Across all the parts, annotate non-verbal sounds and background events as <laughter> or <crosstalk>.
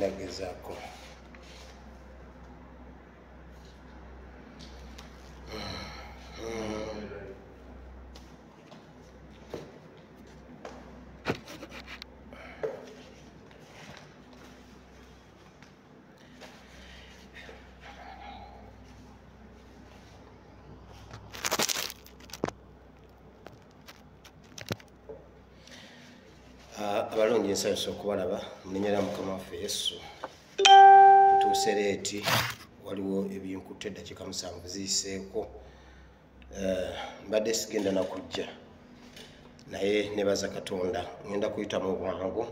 lege zako. Nsanyusa okubalaba munenyera mukama waffe yesu. Ntuuse leeti waliwo ebinkutte eddakiika musanvu ziyiseeko. Eh, mbadde sigenda nakujja naye nebaza katonda ngenda kuyita mu bwangu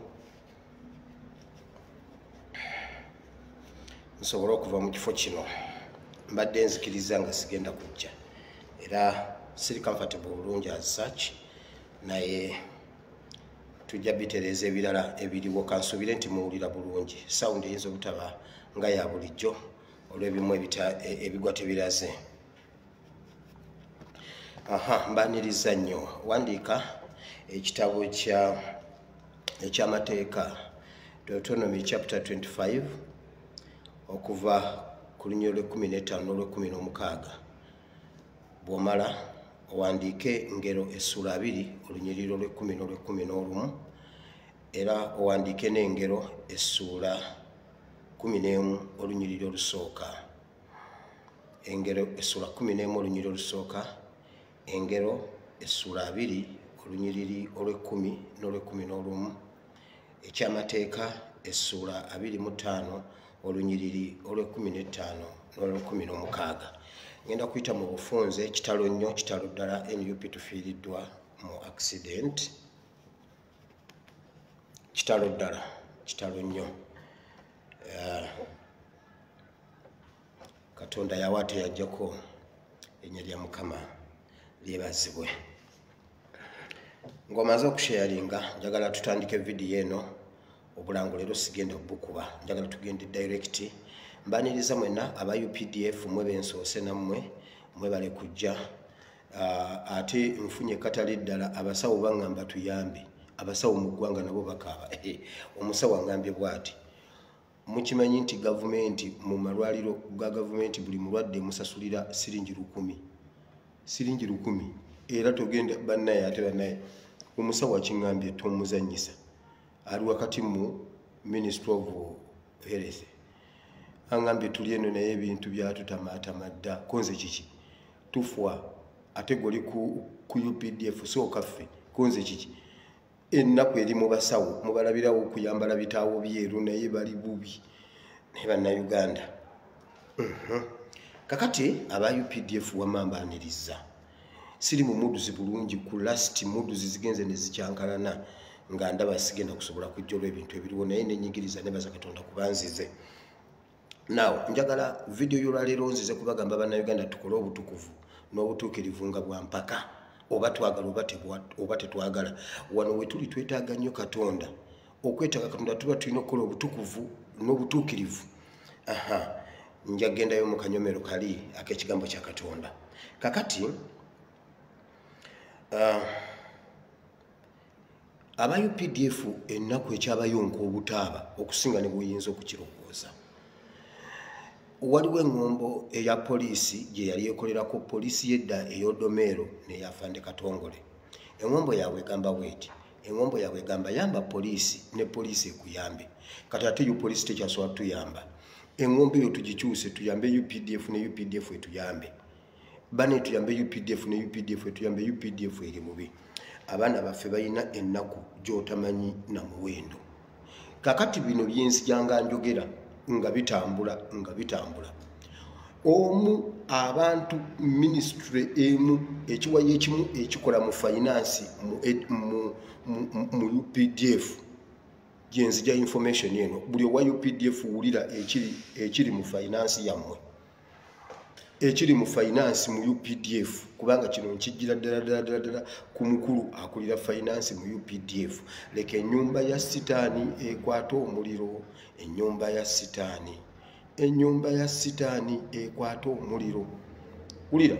nsobole okuva mu kifo kino. Mbadde nzikiriza nga sigenda kujja. Era siri comfortable bulungi as such. Naye tujja bitereeza ebirala ebiriwo kansuubire nti muwulira bulungi. Sawundi eyinza obutaba nga ya bulijjo olw'ebimu e- ebigwa tebiraze. Aha mbaniriza nnyo. Wandiika ekitabo kya ekyamateeka deuteronomy chapter 25 okuva ku lunyiro lwe15 n'olwe16 bwomala owandiike ngero essula 2 olunyiriro lwe10 n'olwe11 era owandiike n'engero essuula 11 olunyiriro olusooka. Engero essula 11 olunyiriro olusooka. Engero essula 2 olunyiriri olw'ekumi n'olw'ekumi n'olumu. Ekyamateeka essuula 25 olunyiriri olw'ekumi n'ettaano n'olw'ekumi n'omukaaga ngenda kuyita mu bufunze kitalo nnyo kitalo ddala nup tufiiriddwa mu accident. Kitalo ddala kitalo nnyo. Eh, katonda yawa teyajjako erinnya lya mukama lyebazibwe. Ng'omaze okusharinga njagala tutandike vidiyo eno obulango leero sigenda bukuba njagala tugende direct mbaniriza mwenna aba updf mwe bensoose nammwe mwebale kujja. Uh, ate nfunye katale ddala abasawo baŋŋamba tuyambe. Abasawo mu ggwanga nabo bakaaba. Omusawo aŋŋambye bw'ati mukimanyi nti gavumenti mu malwaliro ga gavumenti buli mulwadde musasulira siringi lukumi. Siringi lukumi. Era togenda bannaye ate bannaye omusawo akiŋŋambye tomuzanyisa ali wakati mu ministry of health aŋŋambye tuli eno naye ebintu byatutamaatama dda. Konze kiki? Tufwa. Ate goli ku, updf sookaffe konze kiki? Ennaku eri mu basawo mubalabirawo okuyambala bitaawo byeru naye bali bubi. Naye bannayuganda. Mhm. kakati aba updf wamambaniriza siri mu muduzi bulungi ku last muduzi zigenze nezikyankalana nga ndaba sigenda kusobola kujja olw'ebintu ebiriwo naye nenyigiriza nebaza katonda kubanzize naw njagala vidiyo yolwaleero nzize kubagamba bannayuganda tukole obutukuvu n'obutuukirivu nga bwa mpaka oba twagala oba tetwagala. Wano wetuli twetaaga nnyo katonda okwetaaga katonda tuba tulina okukola obutukuvu n'obutuukirivu. Aha njagendayo mu kanyomero kali ak'ekigambo kya katonda. Kakati ah, aba updf ennaku ekyabayonka obutaaba okusinga ne bweyinza okukirowooza waliwo eŋŋombo eya poliisi gye yali ekolerako poliisi yedda ey'odomeero neyafande katongole. Eŋŋombo yaabwe egamba bweti eŋŋombo yaabwe egamba yamba poliisi ne poliisi ekuyambe. Kati ate yo poliisi tekyasobola tuyamba eŋŋombo eyo tugikyuse tuyambe updf ne updf etuyambe. Bane tuyambe updf ne updf etuyambe updf eri bubi abaana baffe balina ennaku gyotamanyi na muwendo. Kakati bino byensijanga njogera nga bitambula nga bitambula. Omu abantu minisitule emu ekiwayo ekimu ekikola mu finance mu, mu, mu, mu updf gyenzija information eno. Buli owa updf wulira ekiri, ekiri mu finance yammwe. Ekiri mu finance mu updf kubanga kino nkijjira ddala ddala ddala ddala ku mukulu akulira finance mu updf leka ennyumba ya sitaani ekwata omuliro ennyumba ya sitaani ennyumba ya sitaani ekwata omuliro. Wulira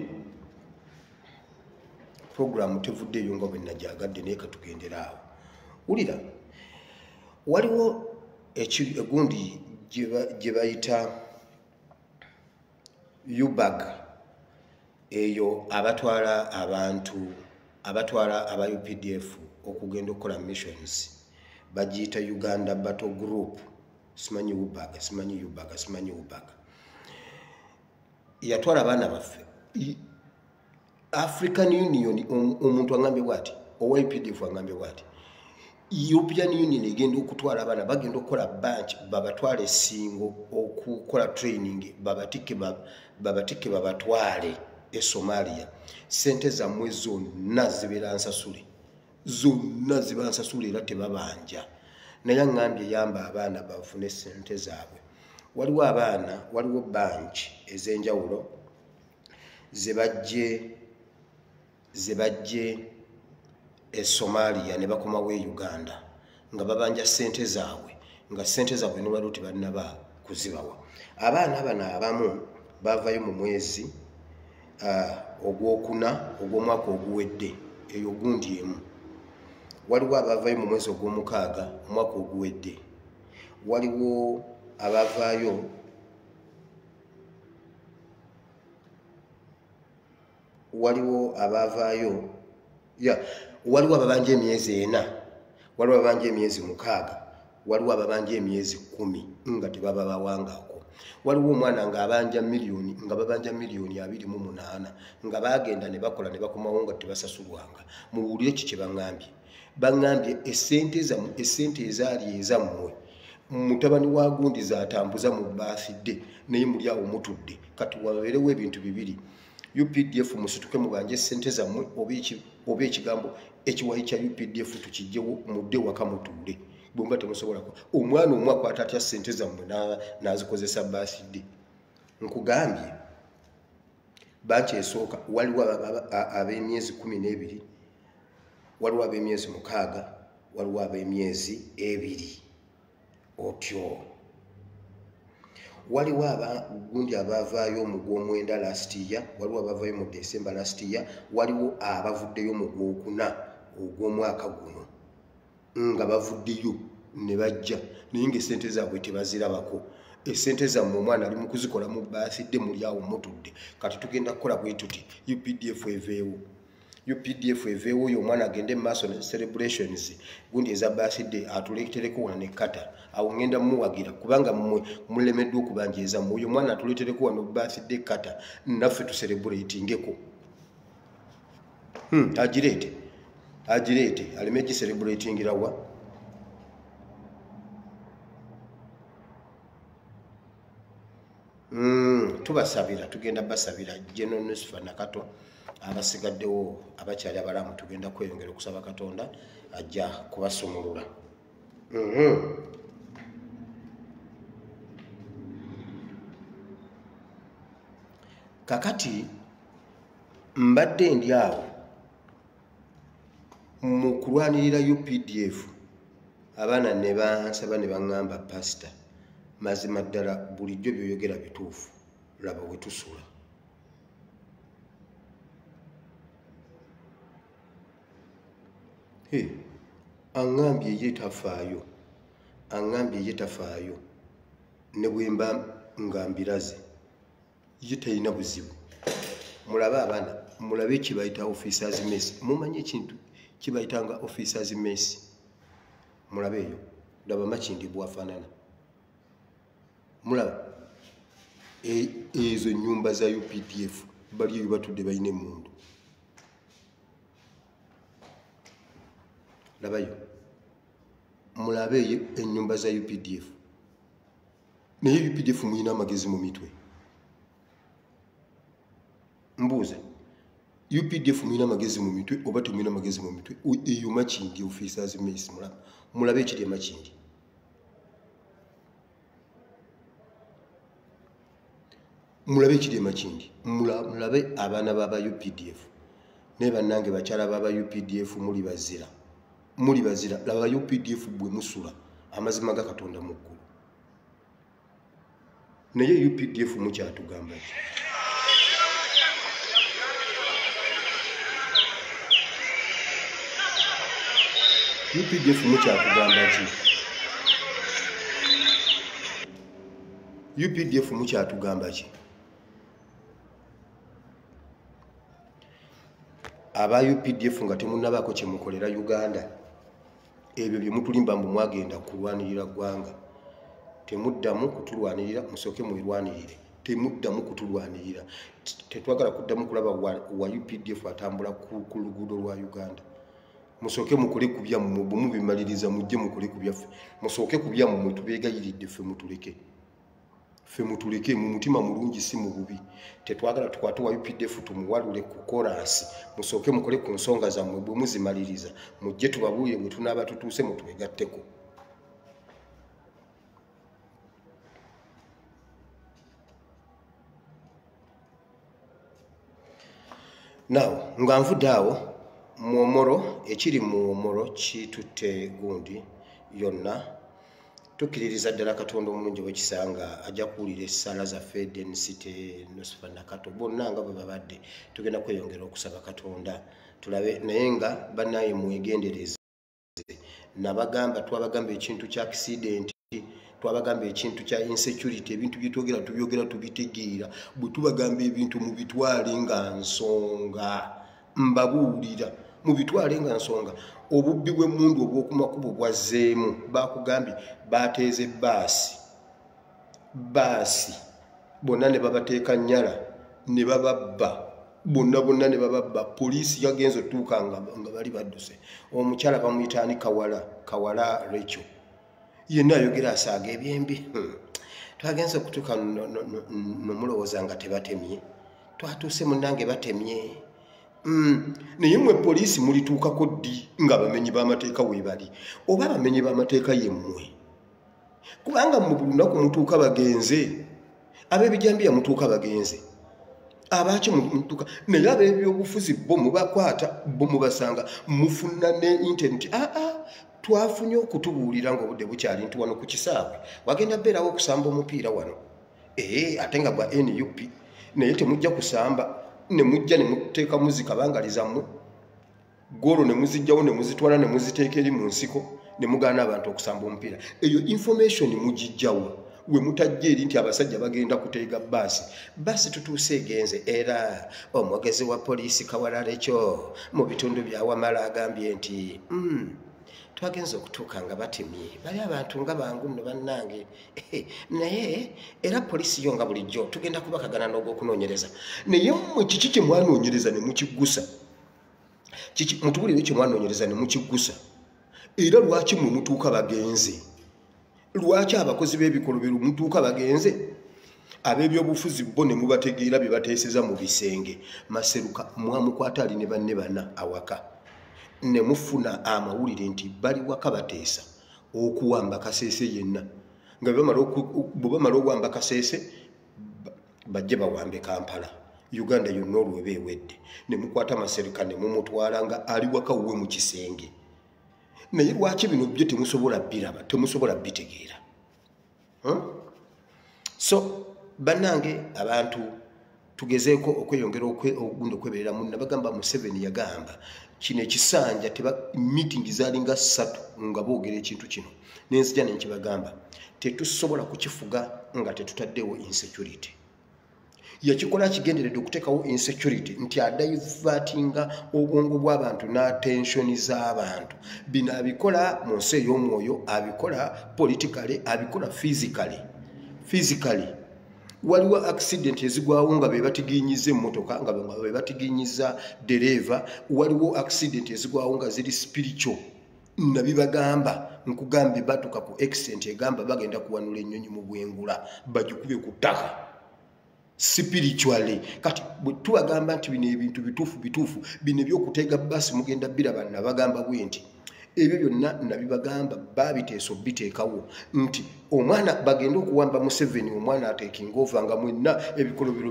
puroguramu tevuddeeyo nga bwe najjagadde naye katugendera awo. Wulira waliwo egundi gye ba- gye bayita ubag eyo abatwala abantu abatwala aba updf okugenda okukola missions bagiyita uganda battle group. Simanyi ubag simanyi ubag simanyi ubag yatwala abaana baffe. African union om- omuntu agambye bwati owa updf agambye bwati european union egenda okutwala abaana bagenda okukola banch babatwale esingo okukola training babatikke ba- babatikke babatwale e somalia. Sente zammwe zonna zibeera nsasule. Zonna ziba nsasule era tebabanja. Naye aŋŋambye yamba abaana bafune sente zaabwe. Waliwo abaana waliwo banch ez'enjawulo zebajje zebajje e somalia ne bakomawo e uganda nga babanja sente zaabwe nga sente zaabwe nolwaliwo tebalinaba kuzibawa. Abaana bano abamu bavayo mu mwezi ogwokuna ogw'omwaka oguwedde eyo gundi emu. Waliwo abavayo mu mwezi ogw'omukaaga omwaka oguwedde. Waliwo abavaayo waliwo abavaayo ya waliwo ababanja emyezi ena waliwo ababanja emyezi mukaaga waliwo ababanja emyezi kumi nga tebaba bawangako waliwo omwana ng'abanja miliyoni nga babanja miliyoni abiri mu munaana nga bagenda ne bakola ne bakomawo nga tebasasulwanga. Muwulire ki kye baŋŋambye baŋŋambye esente zammwe esente ezaali ezammwe mutabani wa gundi zatambuza mu baafidde naye muli awo mutudde. Kati wabeerewo ebintu bibiri updf musituke mubanje sente zammwe oba ekigambo ekiwayi kya updf tukijjewo mudde waka mutuule bwemba temusobolako omwana omu akwata atya sente zammwe na- nazikozesa baafidde nkugambye banki esooka waliwo ab'emyezi kumi n'ebiri waliwo ab'emyezi mukaaga waliwo ab'emyezi ebiri otyo. Waliwo abagundi abavaayo mu gwomwenda lastiya waliwo abavaayo mu desemba lastiya waliwo abavuddeyo mu gwokuna ogw'omwaka guno nga bavuddeyo ne bajja. Naye ngaesente zaabwe tebazirabako. Esente zammwe omwana ali mu kuzikola mu baasidde muli awo mutudde kati tugenda kukola bwe tuti updf eveewo. Updf eveewo oyo omwana agende mumaaso ne celebrations gundi eza baasidde atuleetereko wano nekata awo ngenda mumuwagira kubanga mmwe mulemeddwa okubanjeeza mmwe. Oyo omwana atuleetereko wano baasidde kata naffe tucelebratingeko. Hmm, agireete aleme giselebratingira wa Mm, tubasabira tugenda basabira general nusfa nakato abasigaddewo abakyali abalamu tugenda kweyongera okusaba katonda ajja kubasumulula Mhm. kakati mbadde ndi awo mu kulwanirira updf abaana ne bansaba ne baŋŋamba pasita mazima ddala bulijjo byoyogera bituufu laba we tusula aŋŋambye ye tafaayo aŋŋambye ye tafaayo ne bwe mba nga mbiraze ye talina buzibu. Mulabe abaana mulabe kibayita officers mess mumanyi ekintu kibayitanga officers mess. Mulabe eyo laba makindi bwafaanana mulaba E- ezo nyumba za updf bali eyo batudde balina emundu. Labayo mulabe eyo enyumba za updf naye updf muyina amagezi mu mitwe. Mbuuza updf muyina amagezi mu mitwe oba temuyina amagezi mu mitwe. Eyo makindi officers mess mulaba mulabe ekiri emakindi mulabe ekiri emakindi Mula- mulabe abaana baba updf naye bannange bakyala baba updf muli bazira. Muli bazira. Laba updf bwe musula amazima ga katonda mu ggulu. Naye updf mukyatugamba ki updf mukyatugamba ki? Updf mukyatugamba ki? Aba updf nga temunabaako kyemukolera uganda. Ebyo byemutulimba mbu mwagenda kulwanirira ggwanga. Temuddamu kutulwanirira musooke mwerwanirire temuddamu kutulwanirira. Tetwagala kuddamu kulaba wa updf atambula ku luguudo lwa uganda musooke mukole ku byammwe bwemubimaliriza mujje mukole ku byaffe. Musooke ku byammwe tubeegayiridde ffe mutuleke. Ffe mutuleke mu mutima mulungi si mu bubi. Tetwagala tukwate wa updf tumuwalule ku korasi musooke mukole ku nsonga zammwe bwe muzimaliriza. Mujje tubabuulire bwe tunaaba tutuuse mutwegatteko naw nga nvudde awo muomoro ekiri muomoro kitutte gundi yonna. Tukkiririza ddala katonda omulungi wekisanga ajja kuwulira essaala zaffe densite nosfa nakato bonna nga bwe babadde. Tugenda kweyongera okusaba katonda. Tulabe naye nga banaye mwegendereze. Nabagamba twabagamba ekintu kya accident twabagamba ekintu kya insecurity ebintu byetwogera tubyogera tubitegeera. Bwe tubagamba ebintu mubitwale nga nsonga mbabuulira mubitwale nga nsonga obubbi bw'emundu obw'okumakubo bwazzeemu bakugambye bateeze baasi baasi bonna ne babateeka nyala ne bababba. Bonna bonna ne bababba. Poliisi yagenza otuuka nga bali badduse. Omukyala bamuyitaani kawala kawala recho yenna ayogera asaaga ebyembi. Hmm. twagenza okutuuka nomulowooza nga tebatemye. Twatuuse munnange batemye. Naye mmwe poliisi mulituukako ddi nga bamenyi b'amateeka weebali oba abamenyi b'amateeka yemmwe? Kubanga mu bulunaku mutuuka bagenze ab'ebijambiya mutuuka bagenze. Abaki mutuuka naye ab'ebyobufuzi bo mubakwata bo mubasanga mufuna ne intaneti aa twafunye okutubuulira ngaobudde bukyali nti wano ku kisaawe. Wagenda beerawo okusamba omupiira wano. Ee ate nga gwa nup naye temujja kusamba nemujja nemuteeka muzikabangalizammwe golo nemuzijjawo nemuzitwala nemuziteeka eri mu nsiko nemugaana abantu okusamba omupiira. Eyo information mugijjawo we mutajja eri nti abasajja bagenda kuteega baasi baasi tutuuse egenze era omwogezi wa poliisi kawalalekyo mu bitundu byawamala agambye nti mm, twagenza okutuuka nga batemye. Bali abantu nga bangu nno bannange. Naye era poliisi yo nga bulijjo tugenda kubakagana n'ogwokunoonyereza. Naye mmwe kiki kye mwanoonyereza ne mukiggusa? Mutubulire kye mwanoonyereza ne mukiggusa? Era lwaki mwe mutuuka bagenze? Lwaki abakozi b'ebikolobero mutuuka bagenze? Ab'ebyobufuzi bo ne mubategeera bye bateeseza mu bisenge. Maseruka mwamukwata ali ne banne bana awaka ne mufuna amawulire nti bali waka bateesa okuwamba kaseese yenna. Nga bwe bamala okuwamba kaseese bajje bawambe kampala. Uganda yonna olweba ewedde. Ne mukwata maserika ne mumutwala nga ali waka wuwe mu kisenge. Naye lwaki bino byo temusobola biraba temusobola bitegeera? So bannange abantu tugezeeko okweyongera ogunda okwebereramu nabagamba museveni yagamba kino ekisanja mitingi zalinga ssatu nga boogera ekintu kino. Nenzija nenkibagamba tetusobola kukifuga nga tetutaddewo insecurity. Yakikola kigenderedde okuteekawo insecurity nti adaivatinga obwongo bw'abantu n'atensioni z'abantu. Bino abikola mu nsi ey'omwoyo abikola politikale abikola physically. Physically waliwo accident ezigwawo nga bebatiginyiza emmotoka nga bebatiginyiza dereva. Waliwo accident ezigwawo nga ziri spiritual. Nabibagamba nkugambye batuka ku accident egamba bagenda kuwanula ennyonyi mu bwengula bagikube ku ttaka. Spiritually. Kati tubagamba nti bino ebintu bituufu bituufu bino ebyokuteega basi mugenda biraba nabagamba bwe nti ebyo byonna nabibagamba babiteesa obiteekawo nti omwana bagende okuwamba museveni omwana atekinga ova nga mwenna ebikolobero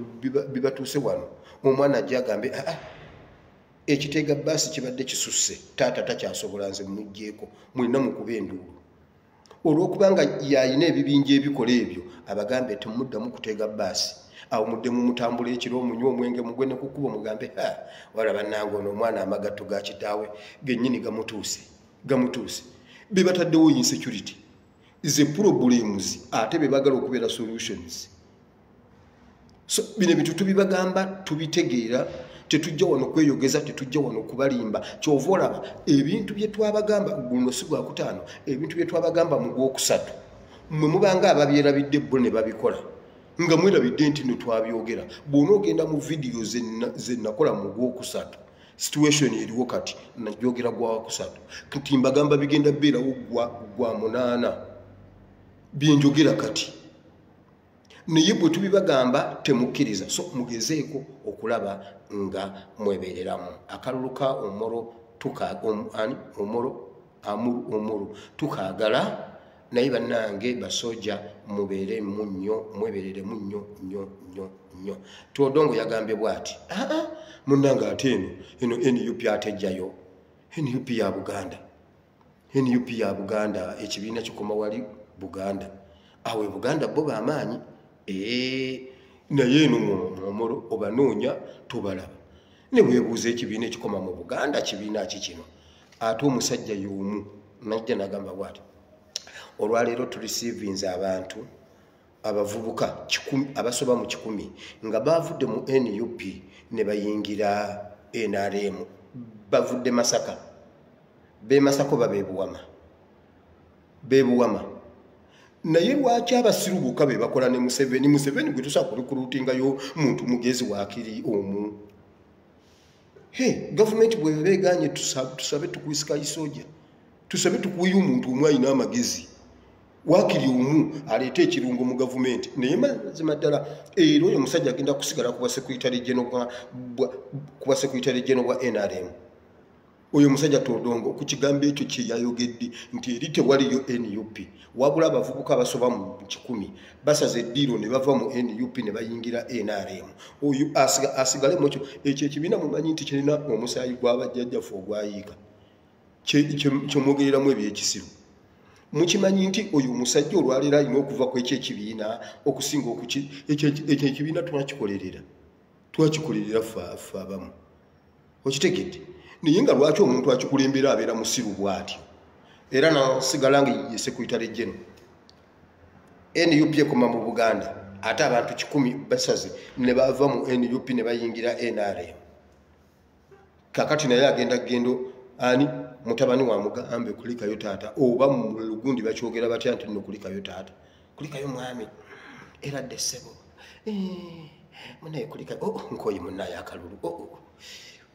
bibatuuse wano. Omwana ajja agambe aa ah, ah, ekiteega baasi kibadde kisusse. Taata takyasobola nze mugjeeko mwenna mukuba enduulu. Olwokubanga yayina ebibinja ebikola ebyo abagambe temuddamu kuteega baasi awo muddemu mutambula ekiro omunywa omwenge mugwe nekukuba omugambe walaba nange ono omwana amagatto ga kitaawe gennyini gamutuuse gamutuuse bebataddewo insecurity ze problems ate bebagala okubeera solutions. So bino ebintu tubibagamba tubitegeera tetujja wano kweyogeza tetujja wano kubalimba. Kyova olaba ebintu byetwabagamba guno si gwakutaano ebintu byetwabagamba mu gwokusatu mwe mubanga ababyerabidde bo ne babikola nga mwerabidde nti netwabyogera bwona ogenda mu vidiyo zenakola mu gwokusatu situation eriwo kati najogera gwakusatu kati mbagamba bigenda beerawo gwa munaana. Byenjogera kati. Naye bwe tubibagamba temukkiriza so mugezeeko okulaba nga mwebereramu akalulu ka omoro omoro amuru omuru tukagala naye bannange basoja mubeere munnyo mwebereremu nnyo nnyo nnyo nnyo twodongo yagambye bwati aa munnange ate eno eno nup atejjayo nup ya buganda nup ya buganda ekibiina kikoma wali buganda. Awe buganda bo bamaanyi naye eno mwomolo obanoonya tubalaba. Ne bwebuuza ekibiina ekikoma mu buganda kibiina ki kino? Ate omusajja y'omu najja nagamba bwati olwaleero tureceivinze abantu abavubuka abasoba mu kikumi nga bavudde mu nup ne bayingira nrm bavudde masaka. Bemasaka oba bebuwama naye lwaki abasiru bokka be bakola ne museveni? Museveni gwe tusobola kulikulutingayo muntu mugezi wakiri omu. He gavumenti bwebeganye tusabe tukwisika isoja. Tusabe tukuweyo omuntu omu ayina amagezi wakiri omu aleete ekirungo mu gavumenti naye mazima ddala era oyo omusajja agenda kusigala kuba sekuritale geno bwa nrm oyo omusajja todongo ku kigambo ekyo kyeyayogedde nti eri tewaliyo nup wabula abavubuka abasoba mu kikumi basaza eddiiro ne bava mu nup ne bayingira nrm oyo asigale mukyo ekyo ekibiina mumanyi nti kirina omusaayi gwabajjajjaffe ogwayiika. Kyomwogereramu ebyekisiru mukimanyi nti oyo omusajja olwaleero alina okuva ku ekyo ekibiina okusinga ekyo ekibiina twakikolerera. Twakikolerera fe abamu. Okitegedde? Naye nga lwaki omuntu akikulembera abeera musiru bwatyo? Era nasigala nga ye sekuritale geno nup ekoma mu buganda. Ate abantu kikumi basaze ne bava mu nup ne bayingira nrm kakati naye agenda gendo ani? Mutabani wa mugambe kulikayo taata. Oba mu lugundi bakyogera batya nti no kulikayo taata? Kulikayo mwami. Era dde ssebo eh, munaye kulikayo. Oh, nkoyi munaye akalulu. Oh,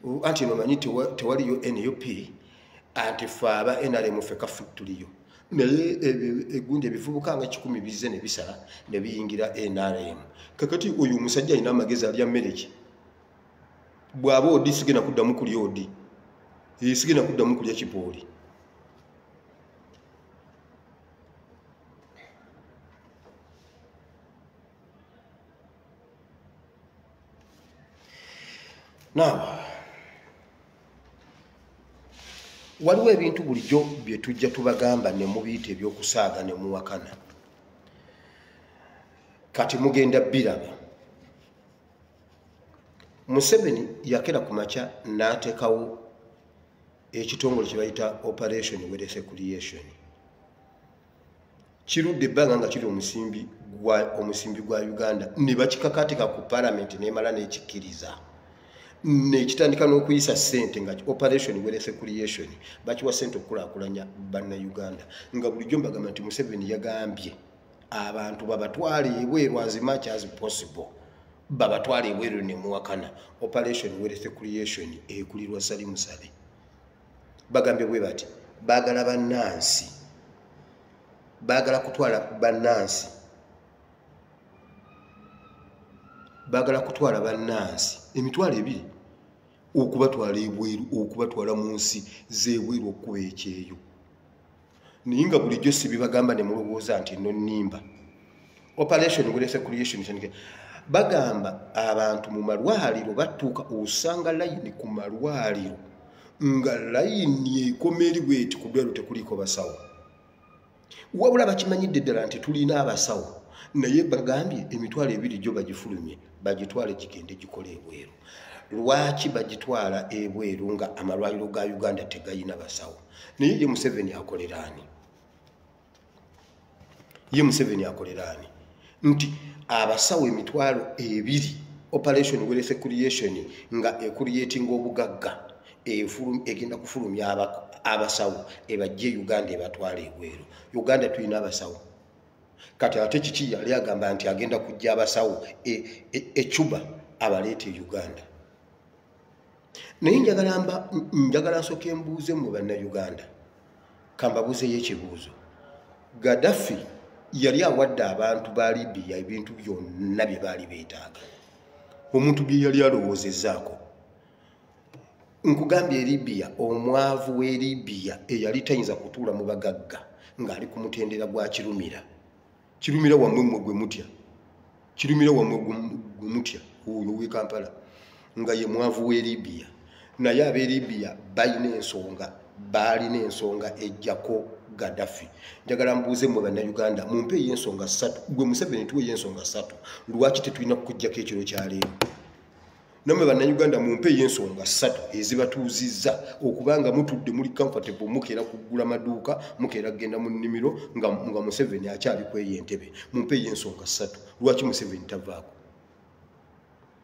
oh. anti nomanyi tewaliyo nup anti fe aba nrm fe kafu tuliyo. Naye egundi ebivubuka nga kikumi bize ne bisala ne biyingira nrm kakati oyo omusajja alina amagezi alya mmereki bw'aba odi sigenda kuddamu kulya odi sigenda kuddamu kulya kipooli naawe waliwo ebintu bulijjo bye tujja tubagamba ne mubiyita ebyokusaaga ne muwakana kati mugenda biraba. Museveni yakera ku makya n'ateekawo ekitongole kye bayita operation weresecreation kirudde ebbanga nga kiri omusimbi omusimbi gwa uganda ne bakikakatika ku palamenti nemala nekikkiriza. Nekitandika n'okuyisa sente nga operation weresecreation bakiwa sente okukulaakulanya bannauganda nga bulijjo mbagamba nti museveni yagambye abantu babatwale ebweru as much as possible. Babatwale ebweru nemuwakana operation weresecreation ekulirwa salimusale bagambye bwe bati baagala bannansi. Baagala kutwala bannansi. Baagala kutwala bannansi. Emitwalo ebiri okubatwala ebweru okubatwala mu nsi zebweru okukuba ekyeyo. Naye nga bulijjo sibibagamba ne mulowooza nti no nnimba. Operation weresecreation bagamba abantu mu malwaliro batuuka osanga layini ku malwaliro nga layini ekoma eri bweti ku dwaliro tekuliiko basawo. Wabula bakimanyidde ddala nti tulina abasawo naye bagambye emitwalo ebiri gyo bagifulumye bagitwale gigende gikola ebweru. Lwaki bagitwala ebweru nga amalwaliro ga uganda tegayina basawo? Naye ye museveni akoleraani ye museveni akoleraani nti abasawo emitwalo ebiri operation werese creation nga ecreatinga obugagga egenda kufulumya abasawo ebajje uganda ebatwala ebweru. Uganda tulina abasawo. Kati ate kiki yali agamba nti agenda kujja abasawo? Ecuba e, abaleeta e uganda. Naye njagala nsooka embuuze mu bannayuganda kambabuuzeyo ekibuuzo. Gaddafi yali awadde abantu ba libiya ebintu byonna bye baali beetaaga. Omuntu bye yali alowoozezaako nkugambye eribiya omwavu w'eribiya eyali tayinza kutuula mu bagagga ng'ali ku mutendera gwa kirumira. Kirumira wammwe mmwe gwe mutya? Kirumira wammwe gwe mutya oyo w'e kampala? Nga ye mwavu w'eribiya naye ab'eribiya balina ensonga baalina ensonga ejjako gaddafi. Njagala mbuuze mmwe bannayuganda mumpe ey'ensonga ssatu gwe museveni tuwe ey'ensonga ssatu lwaki tetulina kukuggyako ekiro kyaleero namwe bannayuganda mumpe ey'ensonga ssatu ezibatuuzizza okubanga mutudde muli comfortable mukeera kuggula maduuka mukeera kgenda mu nnimiro nga museveni akyali kweyo entebe. Mumpe ey'ensonga ssatu. Lwaki museveni tavaako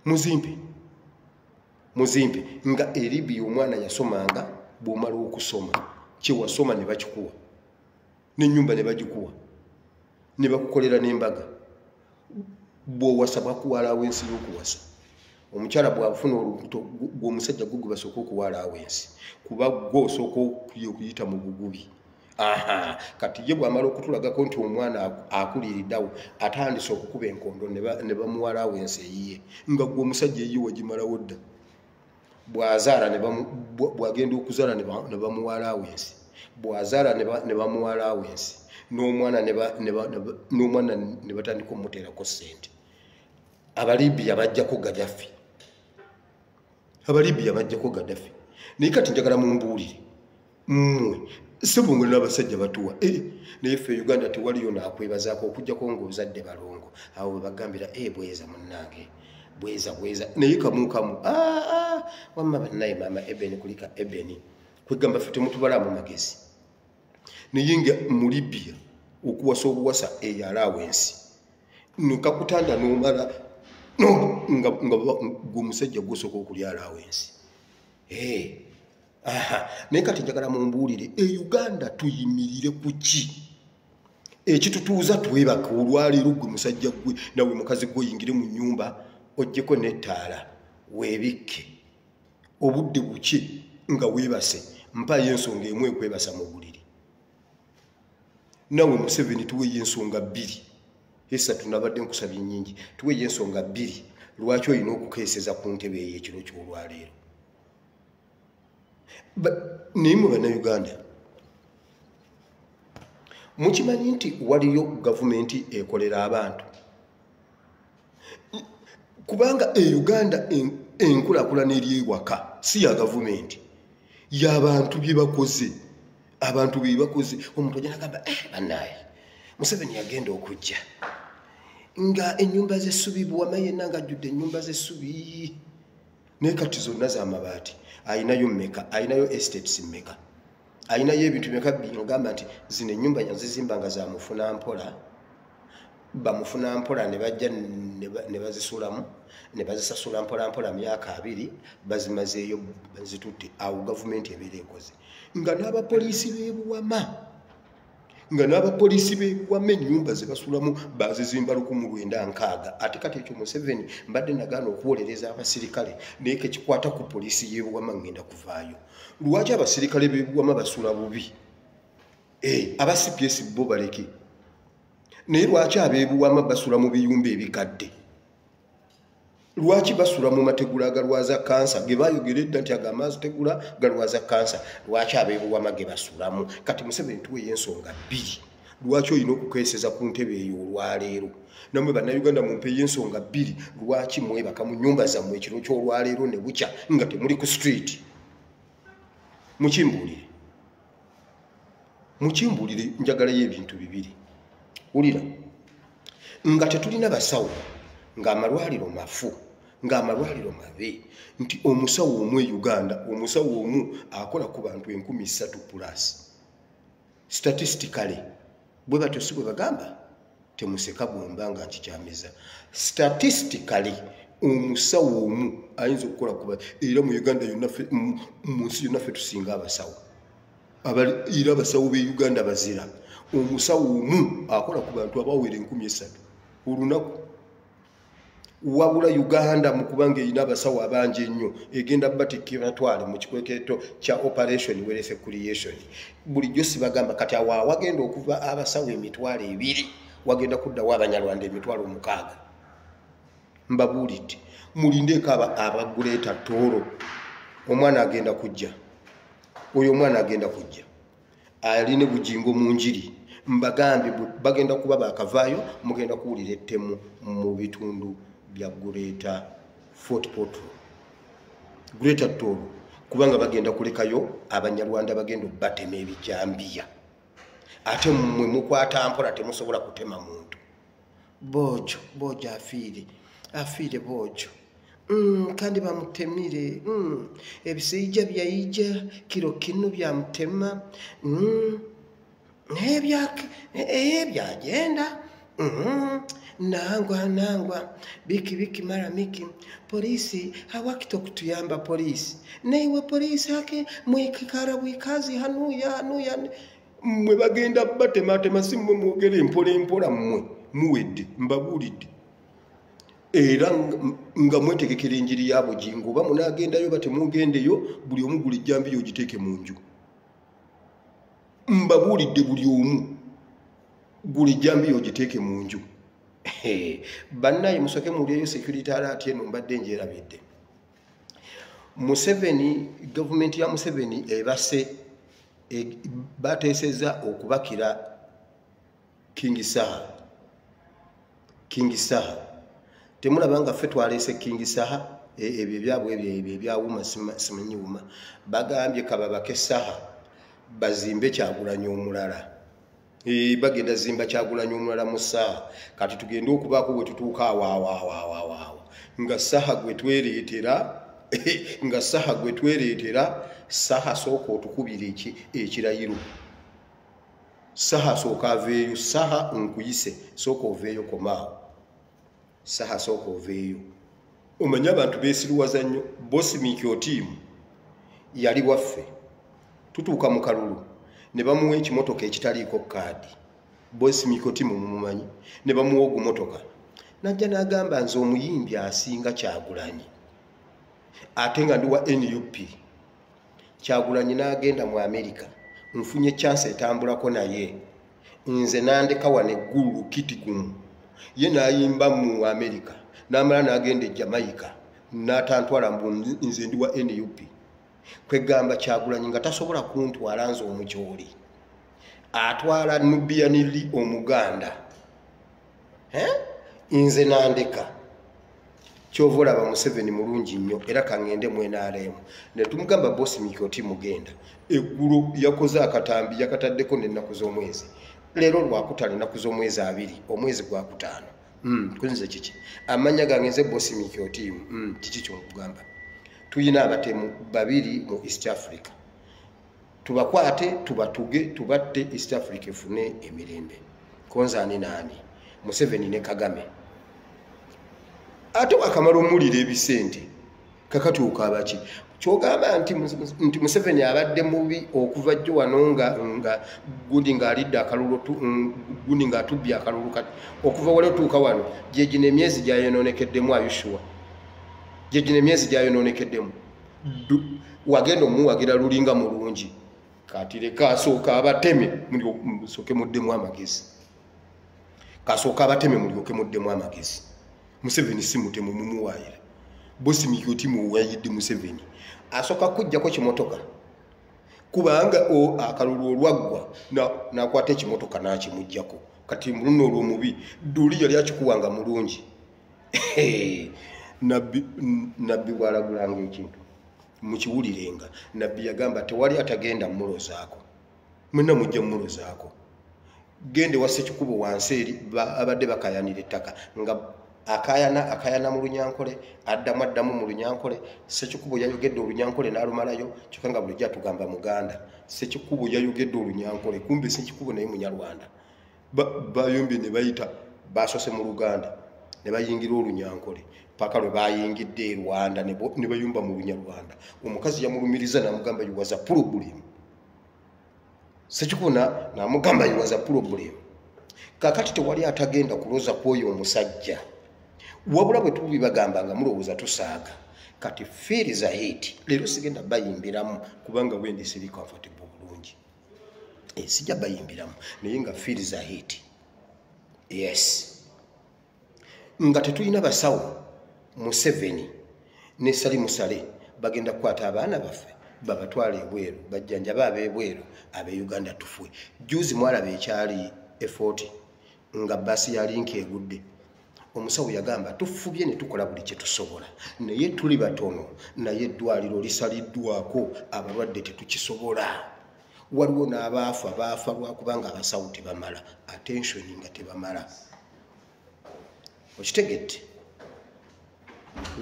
muzimpe muzimpe nga eribiya omwana yasomanga bw'omala okusoma. Kyewasoma ne bakikuwa. N'ennyumba ne bagikuwa. Ne bakukolera n'embaga. Bw'owasa bakuwalaawo ensi y'okuwasa omukyala bwafuna olubuto gwe gwe basooka okuwalaawo ensi. Kuba gwe osooka okuyita mu bugubi. Aha kati ye bwamala okutulagako nti omwana akuliriddawo atandise okukuba enkondo ne bamuwalaawo ensi eyiye nga gwe omusajja eyiye wagimalawo dda. Bwazaala bwagenda okuzaala ne bamuwalaawo ensi. Bwazaala ne bamuwalaawo ensi. N'omwana ne batandika omuteerako ssente. Abalibiya bajjako gaddafi abalibiya bajjako gaddafi. Naye kati njagala mumbuulire. Mmwe sebungwe n'abasajja batuwa. Eh, naye ffe uganda tewaliyo naakwebazaako okugjako ngaozadde balongo. Awo webagambira e bweza munnange bweza bweza. Naye kamukamu ah, ah, wamma bannaye maama ebeni kulika ebeni kwegamba ffe temutubalamu magezi. Naye nga mu libiya okuwasa obuwasa eyalawensi nkakutanda nomala nga gwe omusajja gwosooka okulyalawo ensi. Naye kati njagala mumbuulire e uganda tuyimirire ku ki? Ekitutuuza twebaka olwaleero gwe musajja gwe nawe mukazi gwe oyingire mu nyumba ogjeko nettaala weebikke. Obudde buki nga weebase mpaayo ensonga emu ekwebasa mu buliri. Nawe museveni tuweyo ensonga bbiri esatu nabadde nkusabye nyingi tuweyo ensonga bbiri. Lwaki olina okukeeseza ku ntebe eyo ekiro kyolwaleero? Naye mu bannayuganda mukimanyi nti waliyo gavumenti ekolera abantu? Kubanga euganda enkulakulana eryewaka si ya gavumenti. Yabantu byebakoze abantu byebakoze omuntu ojanagamba eh, banaye museveni yagenda okujja nga enyumba zessubi buwama yenna nga ajjudde enyumba zessubi. Naye kati zonna zamabaati ayinayo meka ayinayo estates meka ayinayo ebintu meka ngamba nti zino enyumba yazizimba nga zamufuna mpola. Bamufuna mpola ne bajja ne bazisulamu ne bazisasula mpola mpola myaka abiri bazimazeeyo bazitutte. Awo gavumenti ebeera ekoze. Nga n'abapoliisi bebuwama nga n'abapoliisi bewama ennyumba zebasulamu bazizimba 19 ate kati ekyo museveni mbadde nagaana okuwolereza abasirikale naye kekikwata ku poliisi yebuwama ngenda kuvaayo. Lwaki abasirikale bebuwama basula bubi? Eh, aba cps bo baleke. Naye lwaki abebuwama basula mu biyumba ebikadde lwaki basula mu mategula agalwaza kansa? Ge bayogera edda nti agamategula galwaza kansa. Lwaki abebuwama ge basulamu? Kati museveni tuweyo ensonga bbiri. Lwaki olina okukeeseza ku ntebe eyo olwaleero? Namwe bannayuganda mumpeyo ensonga bbiri. Lwaki mwebaka mu nyumba zammwe? Ekiro kyolwaleero ne bukya nga temuli ku street. Mukimbuulire mukimbuulire njagalayo ebintu bibiri. Wulira. Nga tetulina basawo ng'amalwaliro mafu ng'amalwaliro mabe. Nti omusawo omu e uganda omusawo omu akola ku bantu enkumi ssatu plus. Statisticale bwe batyo si bwe bagamba temuseka bwemba nga nkikyamiza statistically omusawo omu ayinza okukola kuba era mu uganda mu nsi yonnaffe tusinga abasawo. Era abasawo be uganda bazira. Omusawo omu akola ku bantu abawera enkumi esatu olunaku wabula uganda mukubanga erina abasawo abangi ennyo egenda batikkibatwale mu kikweketo kya operation werese creation bulijjo sibagamba kati awa wagenda okuva abasawo emitwalo ebiri wagenda kuddawo abanyarwanda emitwalo omukaaga mbabuulidde mulindeeko abaguleeta tooro omwana agenda kujja oyo omwana agenda kujja. Aline bujingo mu njiri mbagambe bagenda kuba bakavaayo mugenda kuwulira ettemu mu bitundu bya guleeta fort potro. Guleeta tooro kubanga bagenda kulekayo abanyarwanda bagenda obatema ebijambiya. Ate mmwe mukwata mpola temusobola kutema muntu. Bojo bojo afiire afiire bojo Mm, kandi bamutemire mm, ebisiija byaija kiro kinu byamutema mm, eye byagenda mm, nangwa nangwa biki biki mara miki. Polisi hawakita okutuyamba polisi. Neiwe polisi ake mwikikara bwikazi hanuya hanuya. Mmwe bagenda batematema si mmwe mwogere empola empola mmwe. Muwedde mbabuulidde. Era nga mwetegekera enjiri ya bugingo oba munagendayo batemugendeyo buli omu gula ejjambi yogiteeke mu nju. Mbabuulidde buli omu gula ejjambi yogiteeke mu nju bannaye musoke mulyeyo security alati eno mbadde njerabidde museveni gavumenti ya museveni ebase e, bateeseza okubakira king saha. King saha. Temulaba nga ffe twaleese king saha e, ebyo ebyabwe ebyo ebyawuma simanyiwuma bagambye kababake saha bazimbe kyagulanyi omulala bagenda zimba kyagulanyi omulala mu saha kati tugende okubaako bwe tutuuka awaawaawaawaawa nga saha gwe twereetera <laughs> nga saha gwe twereetera saha sooka otukubira ekirayiro saha sooka aveeyo saha nkuyise sooka oveeyo komaawo saha sooka oveeyo. Omanye abantu beesiruwaza nnyo bosimiiki otiimu yali waffe. Tutuuka mu kalulu ne bamuwa ekimotoka ekitaliiko kaadi bosimiiki otiimu mumumanyi ne bamuwa ogumotoka najja n'agamba nze omuyimbi asinga kyagulanyi. Ate nga ndi wa nup kyagulanyi n'agenda mu amerika nfunye chanse etambulako naye. Nze nandeka wana eggulu lukiti gumu. Ye nayimba mu amerika namala nagenda e jamaica natantwala mbu nze ndi wa nup kwegamba kyagulanyi nga tasobola kuntwala nze omukyoli. Atwala nubianili omuganda. Nze nandeka. Kyova olaba museveni mulungi nnyo era kaŋŋende mwenaalemu netumugamba bosi mikoti mugenda. Eggulu yakoze akatambi yakataddeko nennaku z'omwezi. Leero lwakutano ennaku z'omwezi abiri omwezi gwakutaano hmm, kunze kiki? Amanya gange nze bosi mikyotiimu hmm, kiki kyomugamba tuyina abatemu babiri mu east africa. Tubakwate tubatuge tubatte east africa efune emirembe. Konzaani naani museveni ne kagame. Ate wakamala omuwulira ebisente kakatuuka abaki? Kyogamba nti museveni abadde mubi okuva jjo wano nga gundi ngaalidde akalulu gundi ngaatubbye akalulu kati okuva wali otuuka wano gyegino emyezi gyayononekeddemu ayushuwa gyegino emyezi gyayononekeddemu wagenda omuwagira lulinga mulungi. Kati leka asooka abateme mulyoke muddemu amagezi. Kasooka abateme mulyoke muddemu amagezi. Museveni si mutemu mumuwaayira bosi mikyoti muwayidde museveni. Asooka kujjako kimotoka. Kubanga akalulu olwaggwa nakwata ekimotoka nakimugjako kati muluno olwomubi duli yali akikuwanga mulungi <laughs> nabbi bwalagulanga ekintu mukiwulirenga. Nabbi yagamba tewali atagenda mulozaako mwena mujja mulozaako gende wase kikubo wansi eri abadde bakayanira ettaka nga akayana akayana mu lunyankole addamu addamu mu lunyankole sekikubo yayogedde olunyankole n'alumalayo kyokka nga bulijjo atugamba muganda sekikubo yayogedde olunyankole kumbe sekikubo naye munyarwanda. Bayombye ne bayita basose mu luganda ne bayingira olunyankole paka lwe bayingidde e rwanda ne bayumba mu lunyarwanda omukazi yamulumiriza namugamba yiwaza problem. Sekikuna namugamba yiwaza problem. Kakati tewali atagenda kuloza kwoyo omusajja. Wabula bwe tubibagamba nga mulowooza tusaaga. Kati fiiri za hiti leero sigenda bayimbiramu kubanga wendi siri comfortable bulungi. E, sijja bayimbiramu naye nga fiiri za hiti yes. Nga tetulina basawo museveni ne sali musale bagenda kukwata abaana baffe babatwala ebweru bajjanjaba abebweru abeuganda tufwe. Juzi mwalaba ekyali efoti nga baasi ya linki egudde. Omusawo yagamba tufubye ne tukola buli kyetusobola naye tuli batono naye eddwaliro lisaliddwako abalwadde tetukisobola. Waliwo n'abaafa baafa lwakubanga abasawo tebamala attensioni nga tebamala. Okitegedde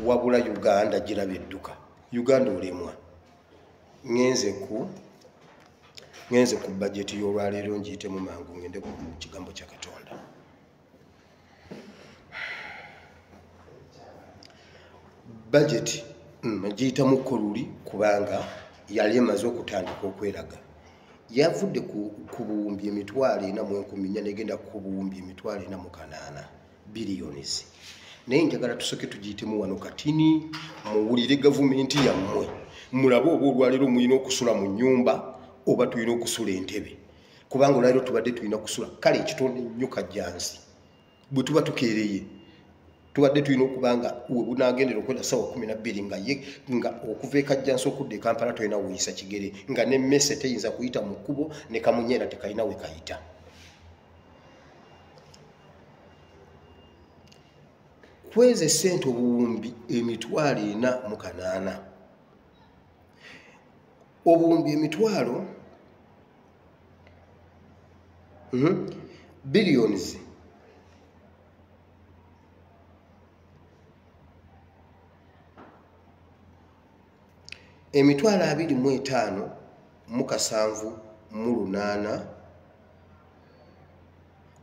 wabula uganda giraba edduka. Uganda olemwa ŋenze ku ŋenze ku bajeti y'olwaleero ngiyitemu mangu ngende ku kigambo kya katonda. Bajeti mm, luli kubanga yali emaze okutandika okweraga. Yavudde ku buwumbi emitwalo ena mu enkumi nnya negenda ku buwumbi emitwalo ena mu kanaana billions naye njagala tusoke tugiyitemu wano katini muwulire gavumenti yammwe. Mulabe oba olwaliro mulina okusula mu nyumba oba tulina okusula entebe. Kubanga olwaliro tubadde tulina kusula kale ekitonde nnyo kajjansi. Bwe tuba tukereye tubadde tulina okubanga webunagendera okwera sawa 12 nga ye nga okuva ekajjansi okudda ekampala tolina weyisa kigere nga nemmese teyinza kuyita mu kkubo ne kamunyeera tekalina we kayita kweza esente obuwumbi emitwalo ena mu kanaana. Obuwumbi emitwalo mhm, billions. Emitwalo abiri mu etaano mu kasanvu mu lunaana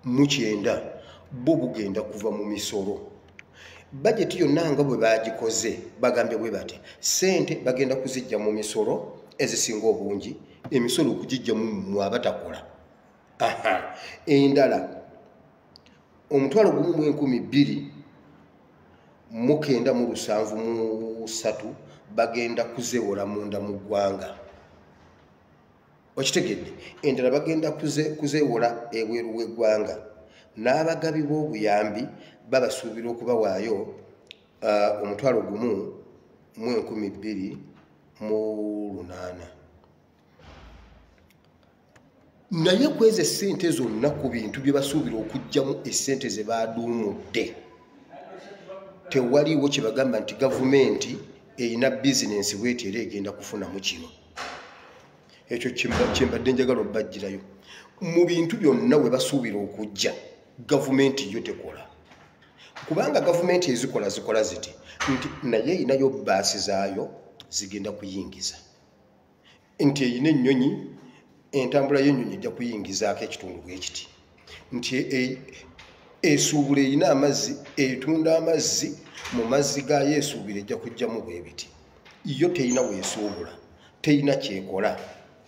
mu kyenda bo bugenda kuva mu misolo bajeti yonna nga bwe bagikoze bagambye bwe bati sente bagenda kuzijja mu misolo ezisinga obungi emisolo okugijjamu mu abatakola. Endala. Omutwalo gumu mu enkumi bbiri mu kenda mu lusanvu mu ssatu bagenda kuzewola munda mu ggwanga. Okitegedde? Endala bagenda kuzewola ebweru w'eggwanga. N'abagabi b'obuyambi babasuubira okubawaayo uh, omutwalo gumu mu enkumi bbiri mu lunaana. Naye kweza essente zonna ku bintu bye basuubira okugjamu essente ze baduumudde tewaliiwo kye bagamba nti gavumenti erina bizinensi bweti era egenda kufunamu kino. Ekyo kyembadde njagala obbajjirayo mu bintu byonna we basuubira okujja gavumenti yo tekola kubanga gavumenti ezikola zikola ziti nti naye erinayo baasi zaayo zigenda kuyingiza. Nti erina ennyonyi entambula y'ennyonyi ejja kuyingizaako ekitundu bwekiti nti e, esuubula erina amazzi etunda amazzi mu mazzi gayo esuubira ejja kujjamu bwebiti yo terina weesuubula terina kyekola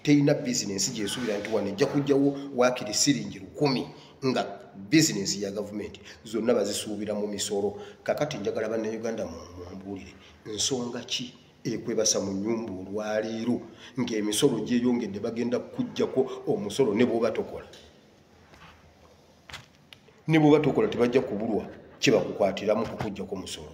terina bizinensi gyesuubira nti wano ejja kujjawo waakiri siringi lukumi nga bizinensi ya gavumenti zonna bazisuubira mu misolo kakati njagala bannauganda mumbuulire nsonga ki ekwebasa mu nyumba olwaleero ng'emisolo gyeyongedde bagenda kujjako omusolo ne bwoba tokola? Ne bwoba tokola tebajja kubulwa kibakukwatiramu kukujjako musolo.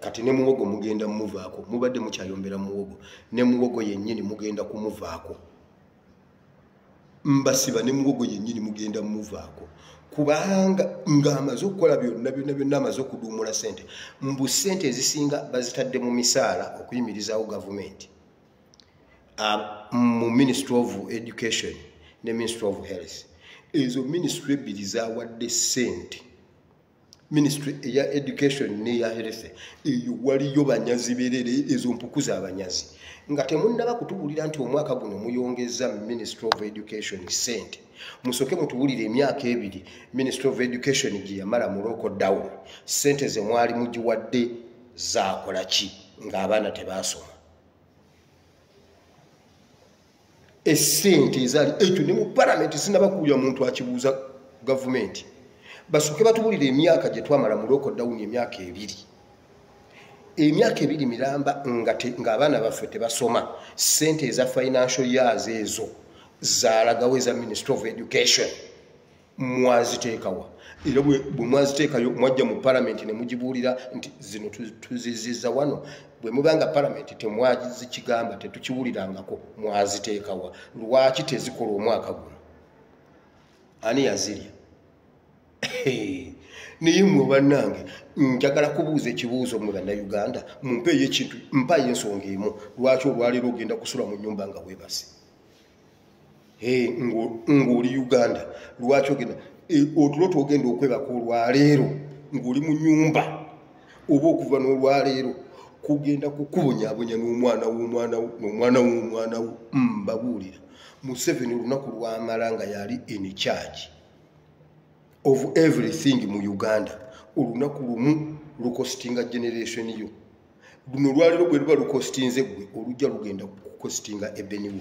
Kati ne muwogo mugenda mumuvaako mubadde mukyayombera muwogo ne muwogo yennyini mugenda kumuvaako mbasiba ne muwogo yennyini mugenda mumuvaako kubanga ng'amaze okukola byonna byonna byonna amaze okuduumula sente mbu sente ezisinga bazitadde mu misaala okuyimirizaawo gavumenti. Mu ministry of education ne ministry of health. Ezo ministry ebbiri zawadde sente ministry eya education neya health. Eyo waliyo banyazi berere ezo mpuku z'abanyazi nga temunnaba kutubuulira nti omwaka guno muyongeza ministry of education sente musooke mutuwulire emyaka ebiri ministry of education gye yamala mu lokodown sente ze mwali mugiwadde zakola ki ng'abaana tebaasoma? Esente ezaali ekyo ne mu palamenti sinabakuulira muntu akibuuza gavumenti. Basooke batuwulire emyaka gye twamala mu lokodown emyaka ebiri emyaka ebiri miramba ng'abaana baffe tebasoma sente eza financial years ezo zalagawo eza ministry of education? Mwaziteekawa. Era bwe mwaziteekayo mwajja mu palamenti ne mugibuulira nti zino tuziziza wano. Bwe mubanga palamenti temwazikigamba tetukiwulirangako mwaziteekawa. Lwaki tezikola omwaka guno? Ani yazirya <laughs> naye mwe bannange njagala kubuuza ekibuuzo mwe bannayuganda mumpeeyo ekintu mpayo ensonga emu. Lwaki olwaleero ogenda kusula mu nyumba nga weebase? Ng'oli uganda lwaki ogenda? E, otulo twogenda okwebaka olwaleero ng'oli mu nyumba oba okuva n'olwaleero kugenda kukubonyabonya n'omwana w'omwana wo n'omwana w'omwana wo mbabuulira. Museveni olunaku lwamala nga yali in charge of everything mu uganda. Olunaku lumu lukostinga generation yo. Luno olwaleero bwe luba lukostinze gwe olujja lugenda kukostinga ebeniwo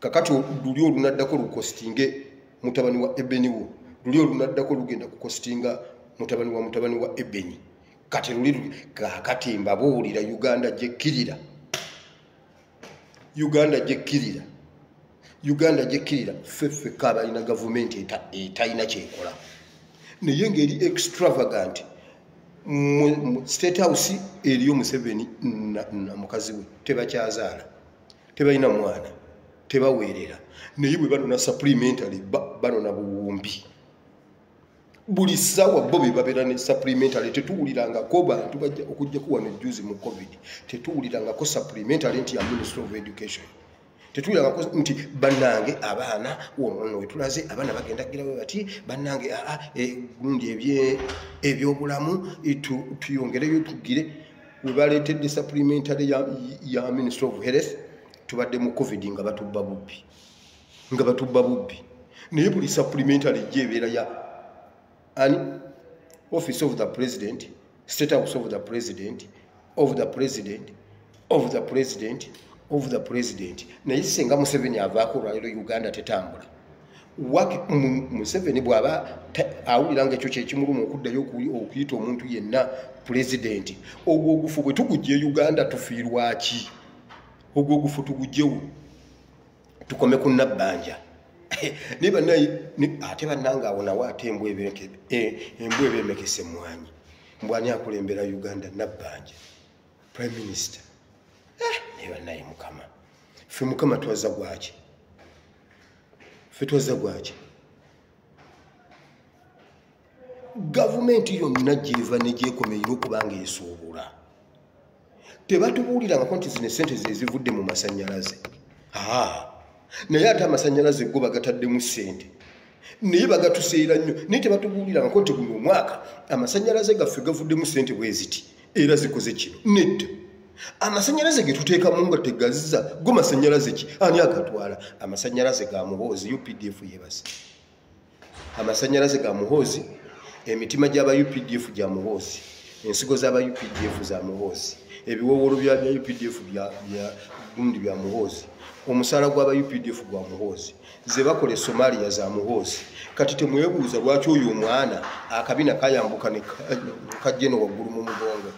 kakati luli olunaddako lukostinge mutabani wa ebeniwo luli olunaddako lugenda kukostinga mutabani wa mutabani wa ebeni. Kati luli kakati mbabuulira uganda gyekkirira uganda gyekkirira uganda gyekkirira ffeffeka abalina gavumenti etalina kyekola. Naye ngaeri extravagant state house eriyo museveni na mukazi we tebakyazaala tebalina mwana tebaweerera. Naye bwe banona supplementary banona buwumbi. Buli ssaawa bo be babeera ne supplementary tetuwulirangako bantu bajja okujjaku wano ejuzi mu covid tetuwulirangako supplementary nti ya ministry of education tetuwulirangako nti bannange abaana wonono wetulaze abaana bagenda kgerawe bati bannange aa gundi ebyobulamu tuyongereyo tugire. Webaleetedde supplementary ya ministry of health tubadde mu covid nga batubba bubbi. Nga batubba bubbi. Naye buli supplementary gyebeera ya ani? Office of the president state house of the president of the president of the president of the president. Naye singa museveni avaako olwaliro uganda tetambula. Museveni bw'aba awulira nga ekyo kyekimuluma okuddayo okuyita omuntu yenna pulezidenti ogwo ogufu bwe tugujja e uganda tufiirwaki ogwo ogufu tugujjewo tukome ku nabbanja. <laughs> Naye banaye ate bannanga awo nawo ate embwa ebemekese mwanyi. Mbwani akulembera uganda nabbanja? Prime minister naye banaye mukama. Fe mukama twaza gwaki fe twaza gwaki gavumenti yonna gyeva negyekomeire okubanga esuubula. Tebatubuulirangako nti zino esente zezivudde mu masanyalaze. Naye ate amasanyalaze go bagataddemu sente naye bagatuseera nnyo. Naye tebatubuulirangako nti guno omwaka amasanyalaze gaffe gavuddemu sente bwe ziti era zikoze kino nedda amasanyalaze getuteekamu nga tegazza go masanyalaze ki? Ani agatwala? Amasanyalaze ga muhoozi updf yebase amasanyalaze ga muhoozi emitima gy'aba updf gya muhoozi ensigo z'aba updf za muhoozi ebiwowolo bya updf gundi bya muhoozi omusaala gw'aba updf gwa muhoozi ze bakola esomaliya za muhoozi. Kati temwebuuza lwaki oyo omwana akabina kayambuka nekajjeno waggulu mu mugongo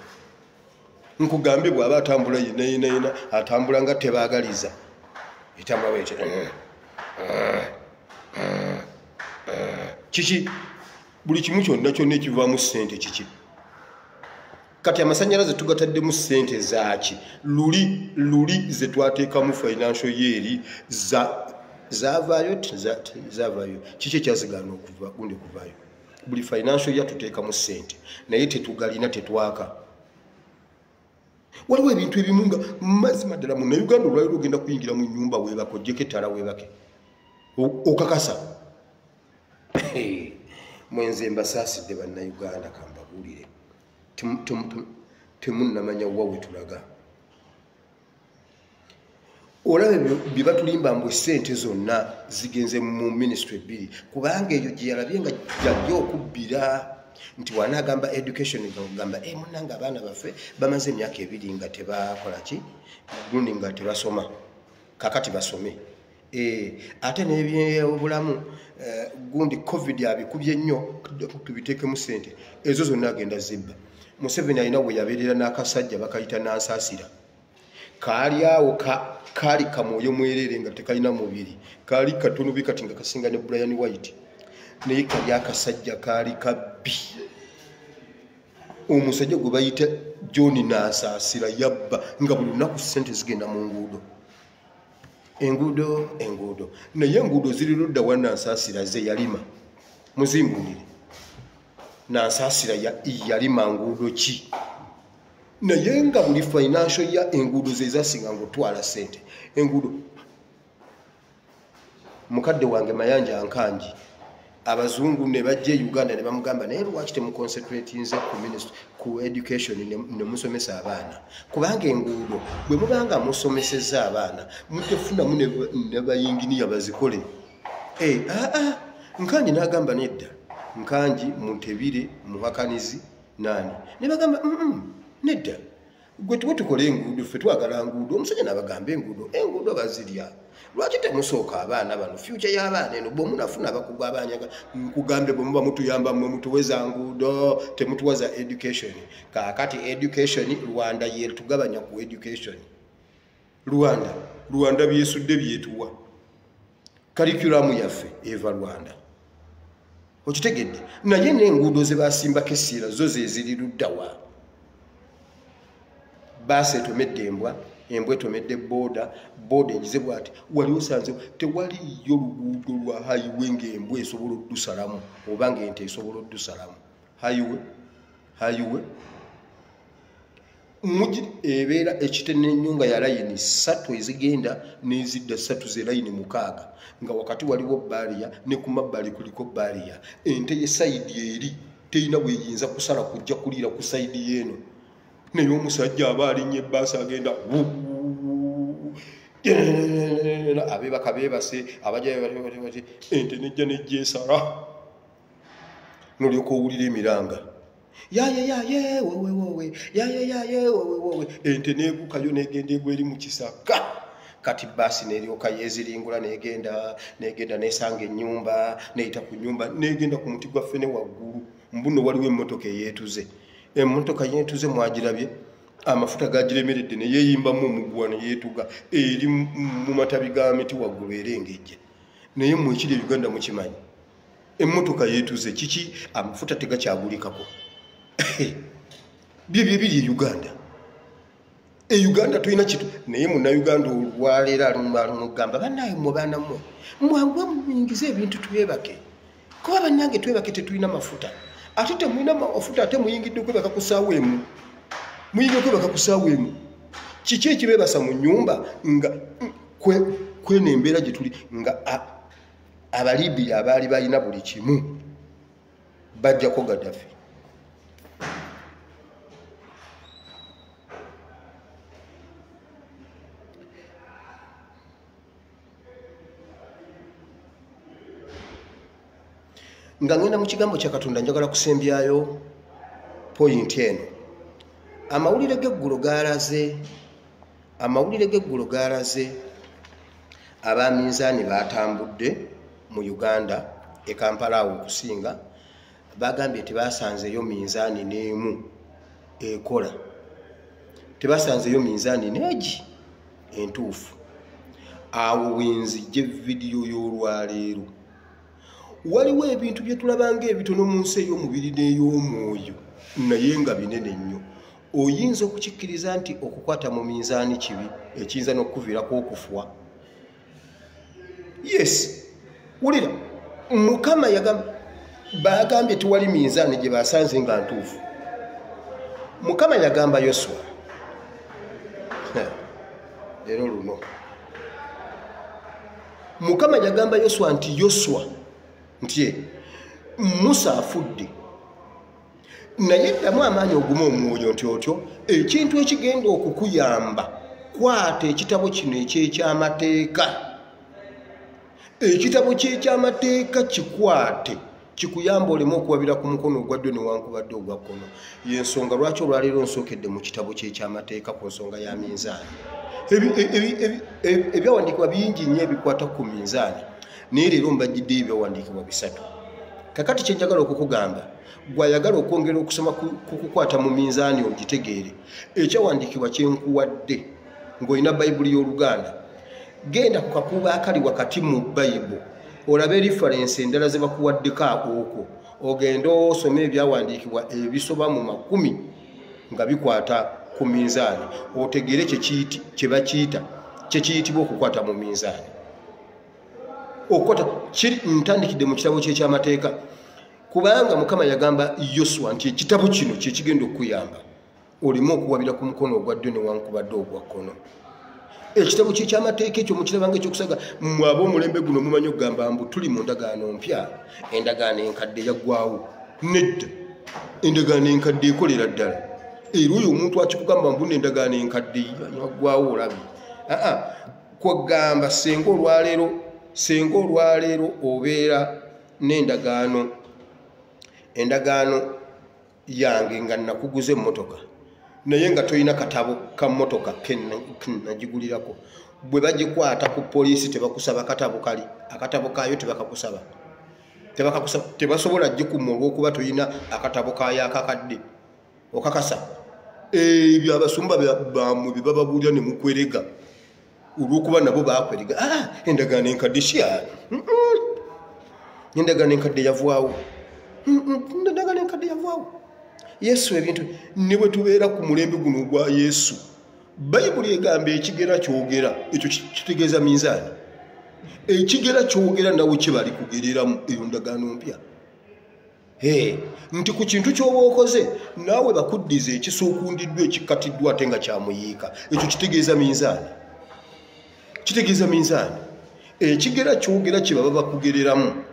nkugambye bw'aba atambula yenayinayina atambula nga tebaagaliza. Etambulawet kiki? Buli kimu kyonna kyonna ekivaamu sente kiki? Kati amasanyalaze tugataddemu sente zaki luli luli zetwateekamu financial yeeri zavaayo zavaayo kiki ekyazigaana okuva gundi kuvaayo? Buli financial year tuteekamu sente naye tetugalina tetwaka waliwo ebintu ebimu nga mazima ddala munauganda olwaliro ogenda kuyingira mu nyumba webake ojjeko ettala webake okakasa. Mwenze mbasaasidde bannayuganda kambabuulire. Temunnamanya wa wetulaga olaba byebatulimba mbwe sente zonna zigenze mu minisitry ebbiri kubanga eyo gyeyalabye nga jajja okubbira nti wanaagamba education gamba e munanga abaana baffe bamaze emyaka ebiri nga tebakolaki gundi nga tebasoma. Kakati basome. E, ate nebyobulamu uh, gundi covid abikubye nnyo tubiteekemu sente ezo zonna agenda zibba. Museveni alina bwe yabeerera n'akasajja bakayita nansaasira. Kaali awo kaali kamwoyo mwerere nga tekalina mubiri. Kaali katonobi kati nga kasinga ne brian white naye kali akasajja kaali kabbi. Omusajja gwe bayita john nasaasira yabba nga buli lunaku sente zigenda mu nguudo. Enguudo enguudo. Naye enguudo ziri ludda wa nansaasira ze yalima? Muzimbulire nansaasira yalima nguudo ki? Naye nga buli financial ya enguudo zezasinga ngaotwala sente enguudo. Mukadde wange mayanja nkanji abazungu ne bajja e uganda ne bamugamba naye lwaki temuconcentratinze ku ministry ku education nemusomesa abaana? Kubanga enguudo bwe mubanga musomeseza abaana mutefunamu ne bayinginiya bazikole. Eh, aa nkanji nagamba nedda nkanji mutebire muhakanizi nani? Nebagamba mm -mm. nedda gwe tuwe tukole enguudo ffe twagala nguudo omusajja nabagamba enguudo enguudo bazirya lwaki temusooka abaana bano? Fyuca y'abaana eno bwemunafuna abakugu abanyaga nkugambe bwe muba mutuyamba mwe mutuweza nguudo temutuwaza education. Kakati education rwanda yetugabanya ku education. Rwanda rwanda byesudde byetuwa. Karikulamu yaffe eva rwanda. Okitegedde? Naye n'enguudo ze basimbako essira zo zeziri luddawa baasi etomedde embwa embwa etomedde booda booda egize bwati wali osanze tewaliyo luguudo lwa hayiwe ngaembwa esobola oddusalamu oba ngaente esobola oddusalamu. Hayiwe hayiwe mugi ebeera ekitenenyo nga ya layini ssatu ezigenda nezidda ssatu ze layini mukaaga nga wakati waliwo baaliya ne ku mabbali kuliko baaliya ente yesayidi eri terina bweyinza kusala kujja kuliira ku sayidi yeeno naye omusajja aba alinnya ebbaasi agenda abebaka bebase abajati ente nejja nejjesala nolyoka owulira emiranga. Yayeyaye wewewowe yayeyaye wewewowe ente negukayo negenda egwa eri mukisaka kati baasi neryoka yeziringula negenda negenda nesanga enyumba neyita ku nyumba negenda ku muti gwa fene waggulu. Mbuno waliwo emotoka eyetuze emotoka yetuze mwagirabye amafuta gagiremeredde neyeyimbamu omuguwa neyetuga eri mu matabi ga miti waggulu erengejja naye mwekiri euganda mukimanyi emotoka yetuze kiki? Amafuta tegakyagulikako <laughs> byebyo ebiri e uganda. E uganda tulina kitu naye munauganda olwaleero alimugamba banaye mubaanamwe mwangu muyingize ebintu twebake. Kuba bannange twebake tetulina mafuta ate temulina mafuta ate muyingidde okwebaka ku ssaawa emu. Muyingidde okwebaka ku ssaawa emu. Kiki ekibebasa mu nyumba nga kweno embeera gye tuli nga abalibiri abaali balina buli kimu bajjako gaddafi nga ngenda mu kigambo kya katonda njagala kusembyayo poyinti eno. Amawulire g'eggulo galaze amawulire g'eggulo galaze abaminzaani batambudde mu uganda ekampala awo okusinga bagambye tebasanzeyo minzaani n'emu ekola. Tebasanzeyo minzaani neegi entuufu. Awo wenzijja evidiyo y'olwaleero waliwo ebintu byetulabanga ebitono mu nsi ey'omubiri n'ey'omwoyo naye nga binene nnyo. Oyinza okukikkiriza nti okukwata mu minzaani kibi ekiyinza n'okukuviirako okufwa? Yes. Wulira mukama bagambye tiwali minzaani gye basanze nga ntuufu. Mukama yagamba yoswa leero luno. Mukama yagamba yoswa nti yoswa nti musa afudde. Naye ddamu amaanyi oguma omwoyo nti otyo ekintu ekigenda okukuyamba kwata ekitabo kino ekyekyamateeka. Ekitabo kyekyamateeka kikwate kikuyamba oleme okuwabira ku mukono ogwaddyo newankubadde ogwa kkono. Yensonga lwaki olwaleero nsookedde mu kitabo kyekyamateeka ku nsonga ya minzaani? Ebyawandiikibwa bingi nnyo ebikwata ku minzaani naye leero mbajjiddeyo ebyawandiikibwa bisatu. Kakati kyenjagala okukugamba gwayagala okwongera okusoma kukukwata mu minzaani ogitegeere ekyawandiikibwa kyenkuwadde ng'olina bayibuli y'oluganda. Genda ku kakuuba akali wakati mu bayibu olabe referensi endala ze bakuwaddeko okwo ogende osome ebyawandiikibwa ebisoba mu makumi nga bikwata ku minzaani otegeere kye bakiyita kyekiyitibwa okukwata mu minzaani okukwata kiri ntandikidde mu kitabo kyekyamateeka kubanga mukama yagamba yoswa nti ekitabo kino kyekigenda okukuyamba olimu okuwabira ku mukono ogwa ddyo newankubadde ogwa kkono. Ekitabo kyekyamateeka ekyo mukirabanga ekyokusaga mwabe omulembe guno mumanyi okugamba mbu tuli mu ndagaano mpya. Endagaano enkadde yaggwawo nedda. Endagaano enkadde ekolera ddala. Era oyo omuntu akikugamba mbu nendagaano enkadde yaggwawo olabi. Aa kwagamba senga olwaleero senga olwaleero obeera n'endagaano endagaano yange nga nakuguza emmotoka naye nga tolina katabo ka mmotoka kenagigulirako bwe bagikwata ku poliisi tebakusaba katabo kali akatabo kayo tebakakusaba tebasobola gikuma olwokuba tolina akatabo kayo akakadde okakasa. Ebyo abasumba bamwe bebababulira nemukwerega olwokuba nabo bakwerega ah, endagaano enkadde sya endagaano enkadde yavaawo endagaano enkadde yavaawo yesu ebintu ne bwe tubeera ku mulembe guno ogwa yesu bayibuli egamba ekigera kyogera. Ekyo kitegeeza minzaani? Ekigera kyogera nawe kyebali kugereramu eyo ndagaano mpya. Nti ku kintu kyoba okoze naawe bakuddiza ekisuukundiddwa ekikatiddwa ate nga kyamuyiika. Ekyo kitegeeza minzaani kitegeeza minzaani. Ekigera kyogera kyebaba bakugereramu.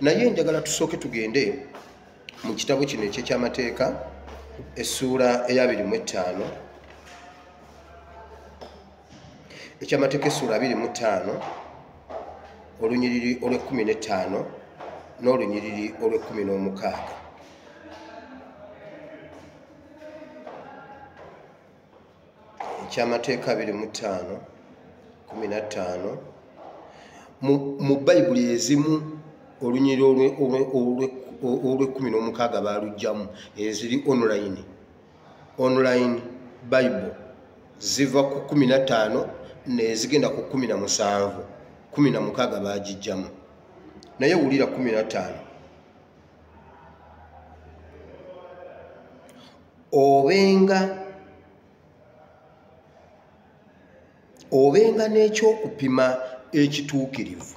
Naye njagala tusooke tugende mu kitabo kino ekyekyamateeka essuula mu etaano ekyamateeka essuula abiri mu ttaano olunyiriri olwekumi n'ettaano n'olunyiriri olwekumi n'omukaaga. Ekyamateeka abiri kumi na ttaano mu bayibuli ezimu olunyiriri olwekumi n'omukaaga balugjamu eziri online. Online bible ziva ku kumi na ttaano nezigenda ku kumi na musanvu kumi na mukaaga bagijjamu naye wulira kumi na ttaano obenga obenga n'ekyokupima ekituukirivu.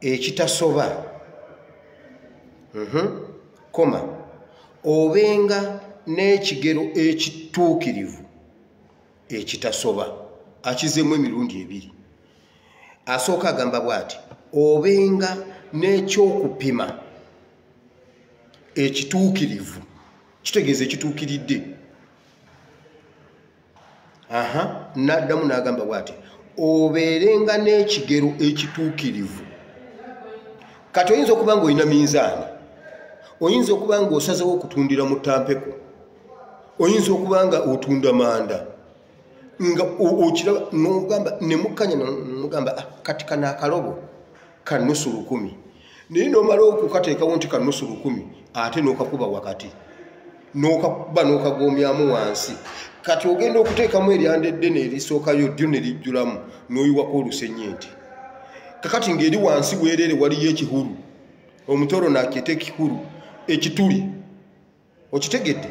Ekitasoba. Mhm. koma obenga n'ekigero ekituukirivu. Ekitasoba. Akizeemu emirundi ebiri. Asooka agamba bw'ati obenga n'ekyokupima ekituukirivu. Kitegeeza ekituukiridde aha. N'addamu n'agamba bw'ati obeerenga n'ekigero ekituukirivu. Kati oyinza okuba nga olina minzaani oyinza okuba nga osazewo okutundira mu tampeko oyinza okuba nga otunda manda nga okiraba nogamba nemukkanya nomugamba ah, kati kana akalobo kanusu lukumi. Naye nomala okukateekawo nti kanusu lukumi ate nokakuba wakati nokakuba nokagoomyamu wansi kati ogenda okuteekamu eryandedde nerisookayo ddyo nerijjulamu noyiwako olusenyenti kakati ngeri wansi bwerere waliyo ekihuru omutoro nakiyeta ekihuru ekituli okitegedde?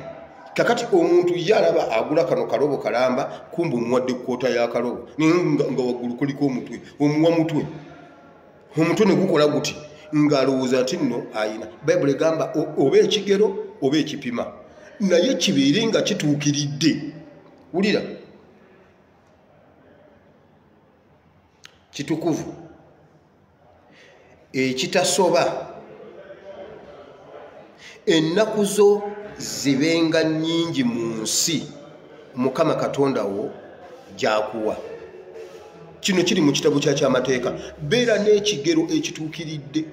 Kakati omuntu ye alaba agula kano kalobo kalamba kumba omuwadde kkoota yakalobo nga waggulu kuliko omutwe omuwa mutwe. Omutwe negukola guti ngaalowooza nti nno ayina. Bayibuli egamba oba ekigero oba ekipima naye kibeere nga kituukiridde wulira kitukuvu. Ekitasoba ennaku zo zibenga nnyingi mu nsi. Mukama katonda wo gyakuwa. Kino kiri mu kitabo kya kyamateeka. Beera n'ekigero ekituukiridde.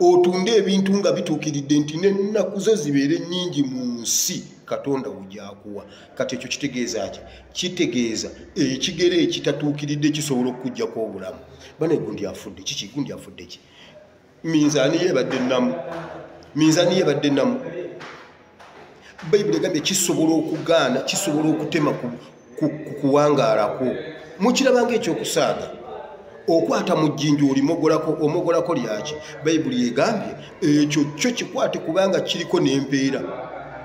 Otunde ebintu nga bituukiridde nti nennaku zo zibeere nnyingi mu nsi katonda wo gyakuwa kati ekyo kitegeeza ki? Kitegeeza ekigero ekitatuukiridde kisobola okugjako obulamu bana egundi afudde kiki gundi afudde ki? Minzaani yebadde namu minzaani yebadde namu bayibuli egambye kisobola okugaana kisobola okutema kuwangaalako. Mukirabanga ekyokusaaga okwata mu jjinja olimogolako omogolako lyaki? Bayibuli egambye ekyo kyo kikwate kubanga kiriko n'empeera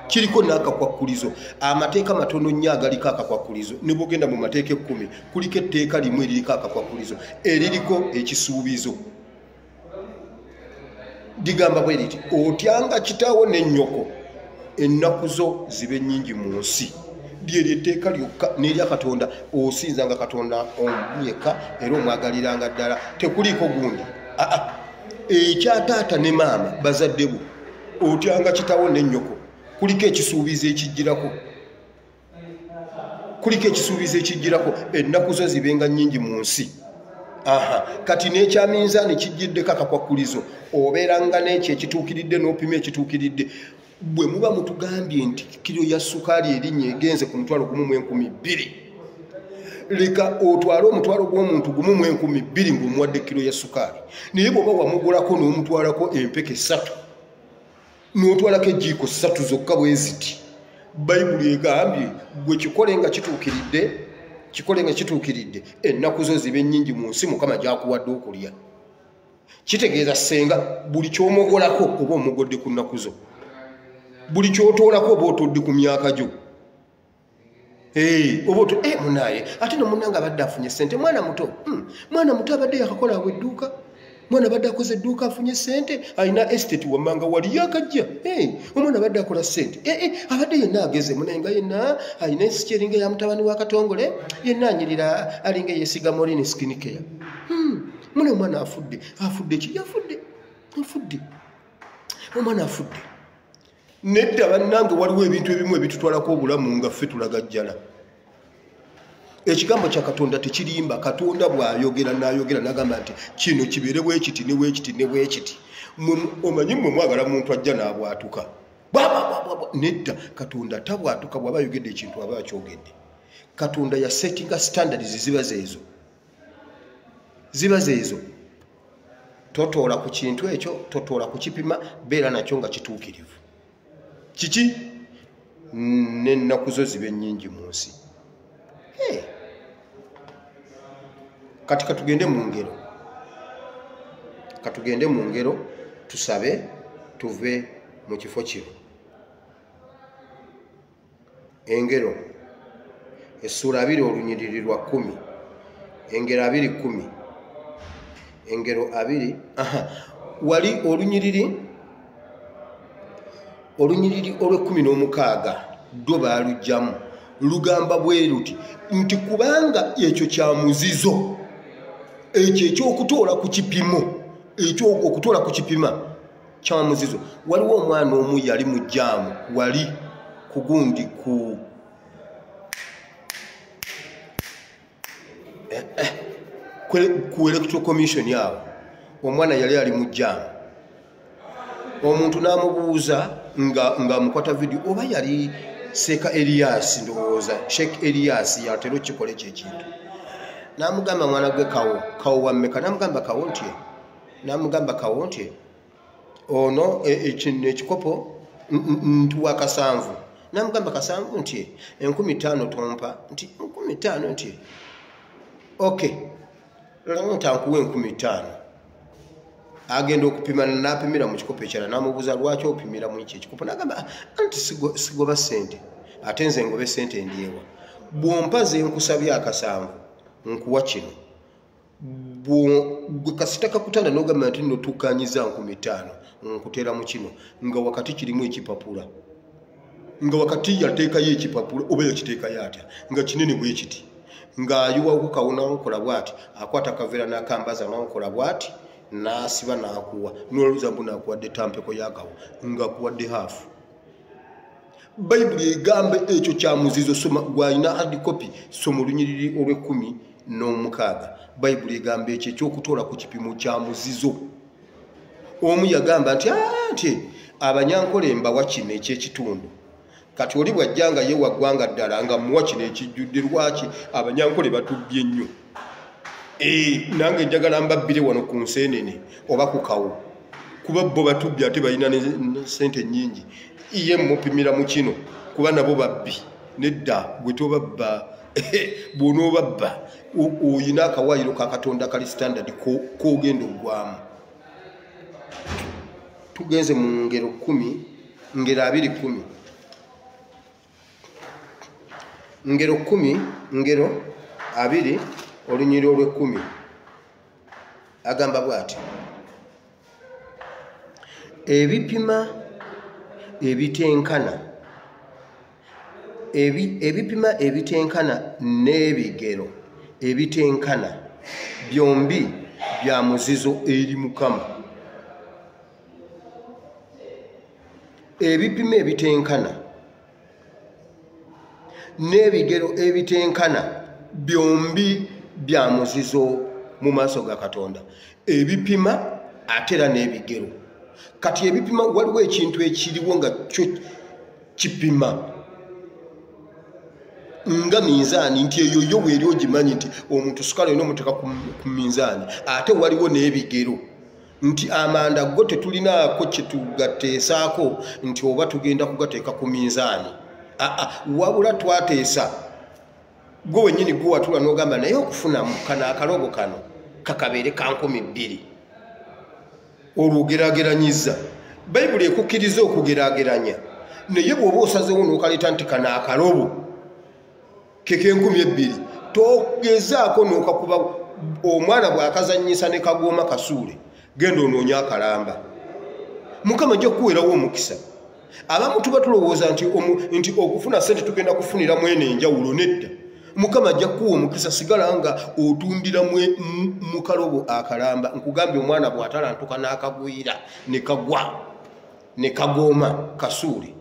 kiriko n'akakwakulizo. Amateeka matono nnyo agaliko akakwakulizo. Ne bwogenda mu mateeka ekkumi kuliko etteeka limu eririko akakwakulizo. Eririko ekisuubizo. Ligamba bwe riti otyanga kitaawo n'ennyoko ennaku zo zibe nnyingi mu nsi. Lyeryo etteeka lyokka n'erya katonda osinzanga katonda omuyeka era omwagaliranga ddala. Tekuliiko gundi. Aa ekyataata ne maama bazadde bo otyanga kitaawo n'ennyoko kuliko ekisuubizo ekijjirako kuliko ekisuubizo ekijjirako ennaku zo zibenga nnyingi mu nsi. Aha. Kati n'ekyaminzaani kijjiddeko akakwakulizo obeeranga n'ekyo ekituukiridde n'opima ekituukiridde bwe muba mutugambye nti kiro ya sukaali erinnya egenze ku mutwalo gumu mu enkumi bbiri. Leka otwale omutwalo gw'omuntu gumu mu enkumi bbiri ng'omuwadde kiro ya sukaali. Naye bw'oba wamugulako n'omutwalako empeke ssatu n'otwalako ejiiko ssatu zokka bwe ziti bayibuli egambye gwe kikole nga kituukiridde kikole nga kituukiridde ennaku zo zibe ennyingi mu nsi mukama gyakuwadde okulya. Kitegeeza senga buli kyomogolako oba omugodde ku nnaku zo. Buli kyotoolako oba otodde ku myaka gyo. Oba oto e munaye ate nomunanga abadde afunye sente mwana muto hmm, mwana muto abadde yakakolawo edduuka mwana abadde akoze edduuka afunye sente alina estate wammanga wali yakajja. Omwana abadde akola sente abadde yenna ageze munayenga yenna alina ensiki eringa eya mutabani wa katongole yenna anyirira alinga eyesiga molini skinikeya hmm, muna omwana afudde afudde ki? Yafudde afudde omwana afudde. Nedda bannange waliwo ebintu ebimu ebitutwalako obulamu nga ffe tulagajjala ekigambo kya katonda tekirimba katonda bw'ayogera n'ayogera n'agamba nti kino kibeere bwekiti ne bwekiti ne bwekiti omanyi mmwe mwagala muntu ajja n'abwatuka? Nedda katonda tabwatuka bw'aba ayogedde ekintu aba akyogedde. Katonda yasettinga standards ziba zeezo. Ziba zeezo. Totoola ku kintu ekyo totoola ku kipima beera nakyo nga kituukirivu. Kiki? N'ennaku zo ziba ennyingi mu nsi kati katugende mu ngero. Katugende mu ngero tusabe tuve mu kifo kino. Engero essuula abiri olunyiriri lwa kumi engero abiri kumi engero abiri aha wali olunyiriri olunyiriri olwekumi n'omukaaga dwo baalugjamu lugamba bwe luti nti kubanga ekyo kya muzizo ekyo ekyokutoola ku kipimo okutuula ku kipima kya muzizo. Waliwo omwana omu yali mu jaamu wali ku gundi ku eh, eh, ku electoral commission awo. Omwana yali ali mu jaamu omuntu n'amubuuza nga mukwata vidiyo oba yali seeka eriyasi ndowooza sheek eriyasi yatera okikole kyekintu namugamba mwana gwe kawo kawo wammeka namugamba kawo ntye namugamba kawo ntye ono ekino ekikopo ntuwa kasanvu. Namugamba kasanvu ntye enkumi taano tompa nti enkumi taano ntye ok ntankuwa enkumi taano agenda okupima napimira mu kikopo ekirala namubuuza lwaki opimira mu ekyo ekikopo nagamba anti sigoba sente ate nze ngobe sente ndyewa. Bwompa zenkusabye akasanvu nkuwa kino kasita kakutanda nogamba nti notukanyiza nkumi taano nkuteera mu kino nga wakati kirimu ekipapula. Nga wakati yateekayo ekipapula oba yakiteekayo atya? Nga kinene bwe kiti. Ng'ayiwaku kawona nkola bwati akwata kaveera n'akambaza nankola bwati nasiba nakuwa. Noluzambu nakuwadde tampeko yakawa nga kuwadde haafu bayibuli egamba ekyo kyamuzizo soma gwalina hard copy soma olunyiriri olwekumi n'omukaaga. Bayibuli egamba ekyo ekyokutoola ku kipimo kya muzizo. Omu yagamba nti ati abanyankole mbawa kino ekyekitundu. Kati oli bwajjanga ye waggwanga ddala nga muwa kino ekijjudde lwaki abanyankole batubbye nnyo? Eh, nange njagala mbabbire wano ku nseenene oba ku kawo. Kuba bo batubbye ate balina sente nnyingi. Ye mupimira mu kino kuba nabo babbi. Nedda gwe tobabba <laughs> bwonoobabba oyina akawaayiro ka katonda kali standard kogenda ogwamu. Tugenze mu ngero kumi ngero abiri kumi. Ngero kumi ngero abiri olunyiri olwekumi agamba bwati. Ebipima ebitenkana ebipima ebitenkana n'ebigero ebitenkana byombi bya muzizo eri mukama. Ebipima ebitenkana n'ebigero ebitenkana byombi bya muzizo mu maaso ga katonda. Ebipima ate era n'ebigero. Kati ebipima waliwo ekintu ekiriwo nga kyo kipima nga minzaani nti eyo yo bweri ogimanyi nti omuntu sukala yona omuteeka ku minzaani ate waliwo n'ebigero. Nti amanda go tetulinaako kyetugateesaako nti oba tugenda kugateeka ku minzaani. Aa wabula twateesa. Gwe wenyini gwe watula n'ogamba naye okufunamu kano akalobo kano kakabeere ka nkumi bbiri. Olwo ogerageranyiza bayibuli ekukkiriza okugerageranya. Naye bw'oba osazewo n'okaleeta nti kano akalobo kekenkumi ebbiri. Togezaako n'okakuba omwana bw'akazanyisa ne kagooma kasuule genda onoonya akalamba. Mukama ajja kukuweerawo omukisa. Abamu tuba tulowooza nti okufuna sente tugenda kufunira mwene enjawulo nedda. Mukama ajja kukuwa omukisa sigala nga otundira mu kalobo akalamba. Nkugambye omwana bw'atalantuka n'akagwira ne kagwa ne kagooma kasuule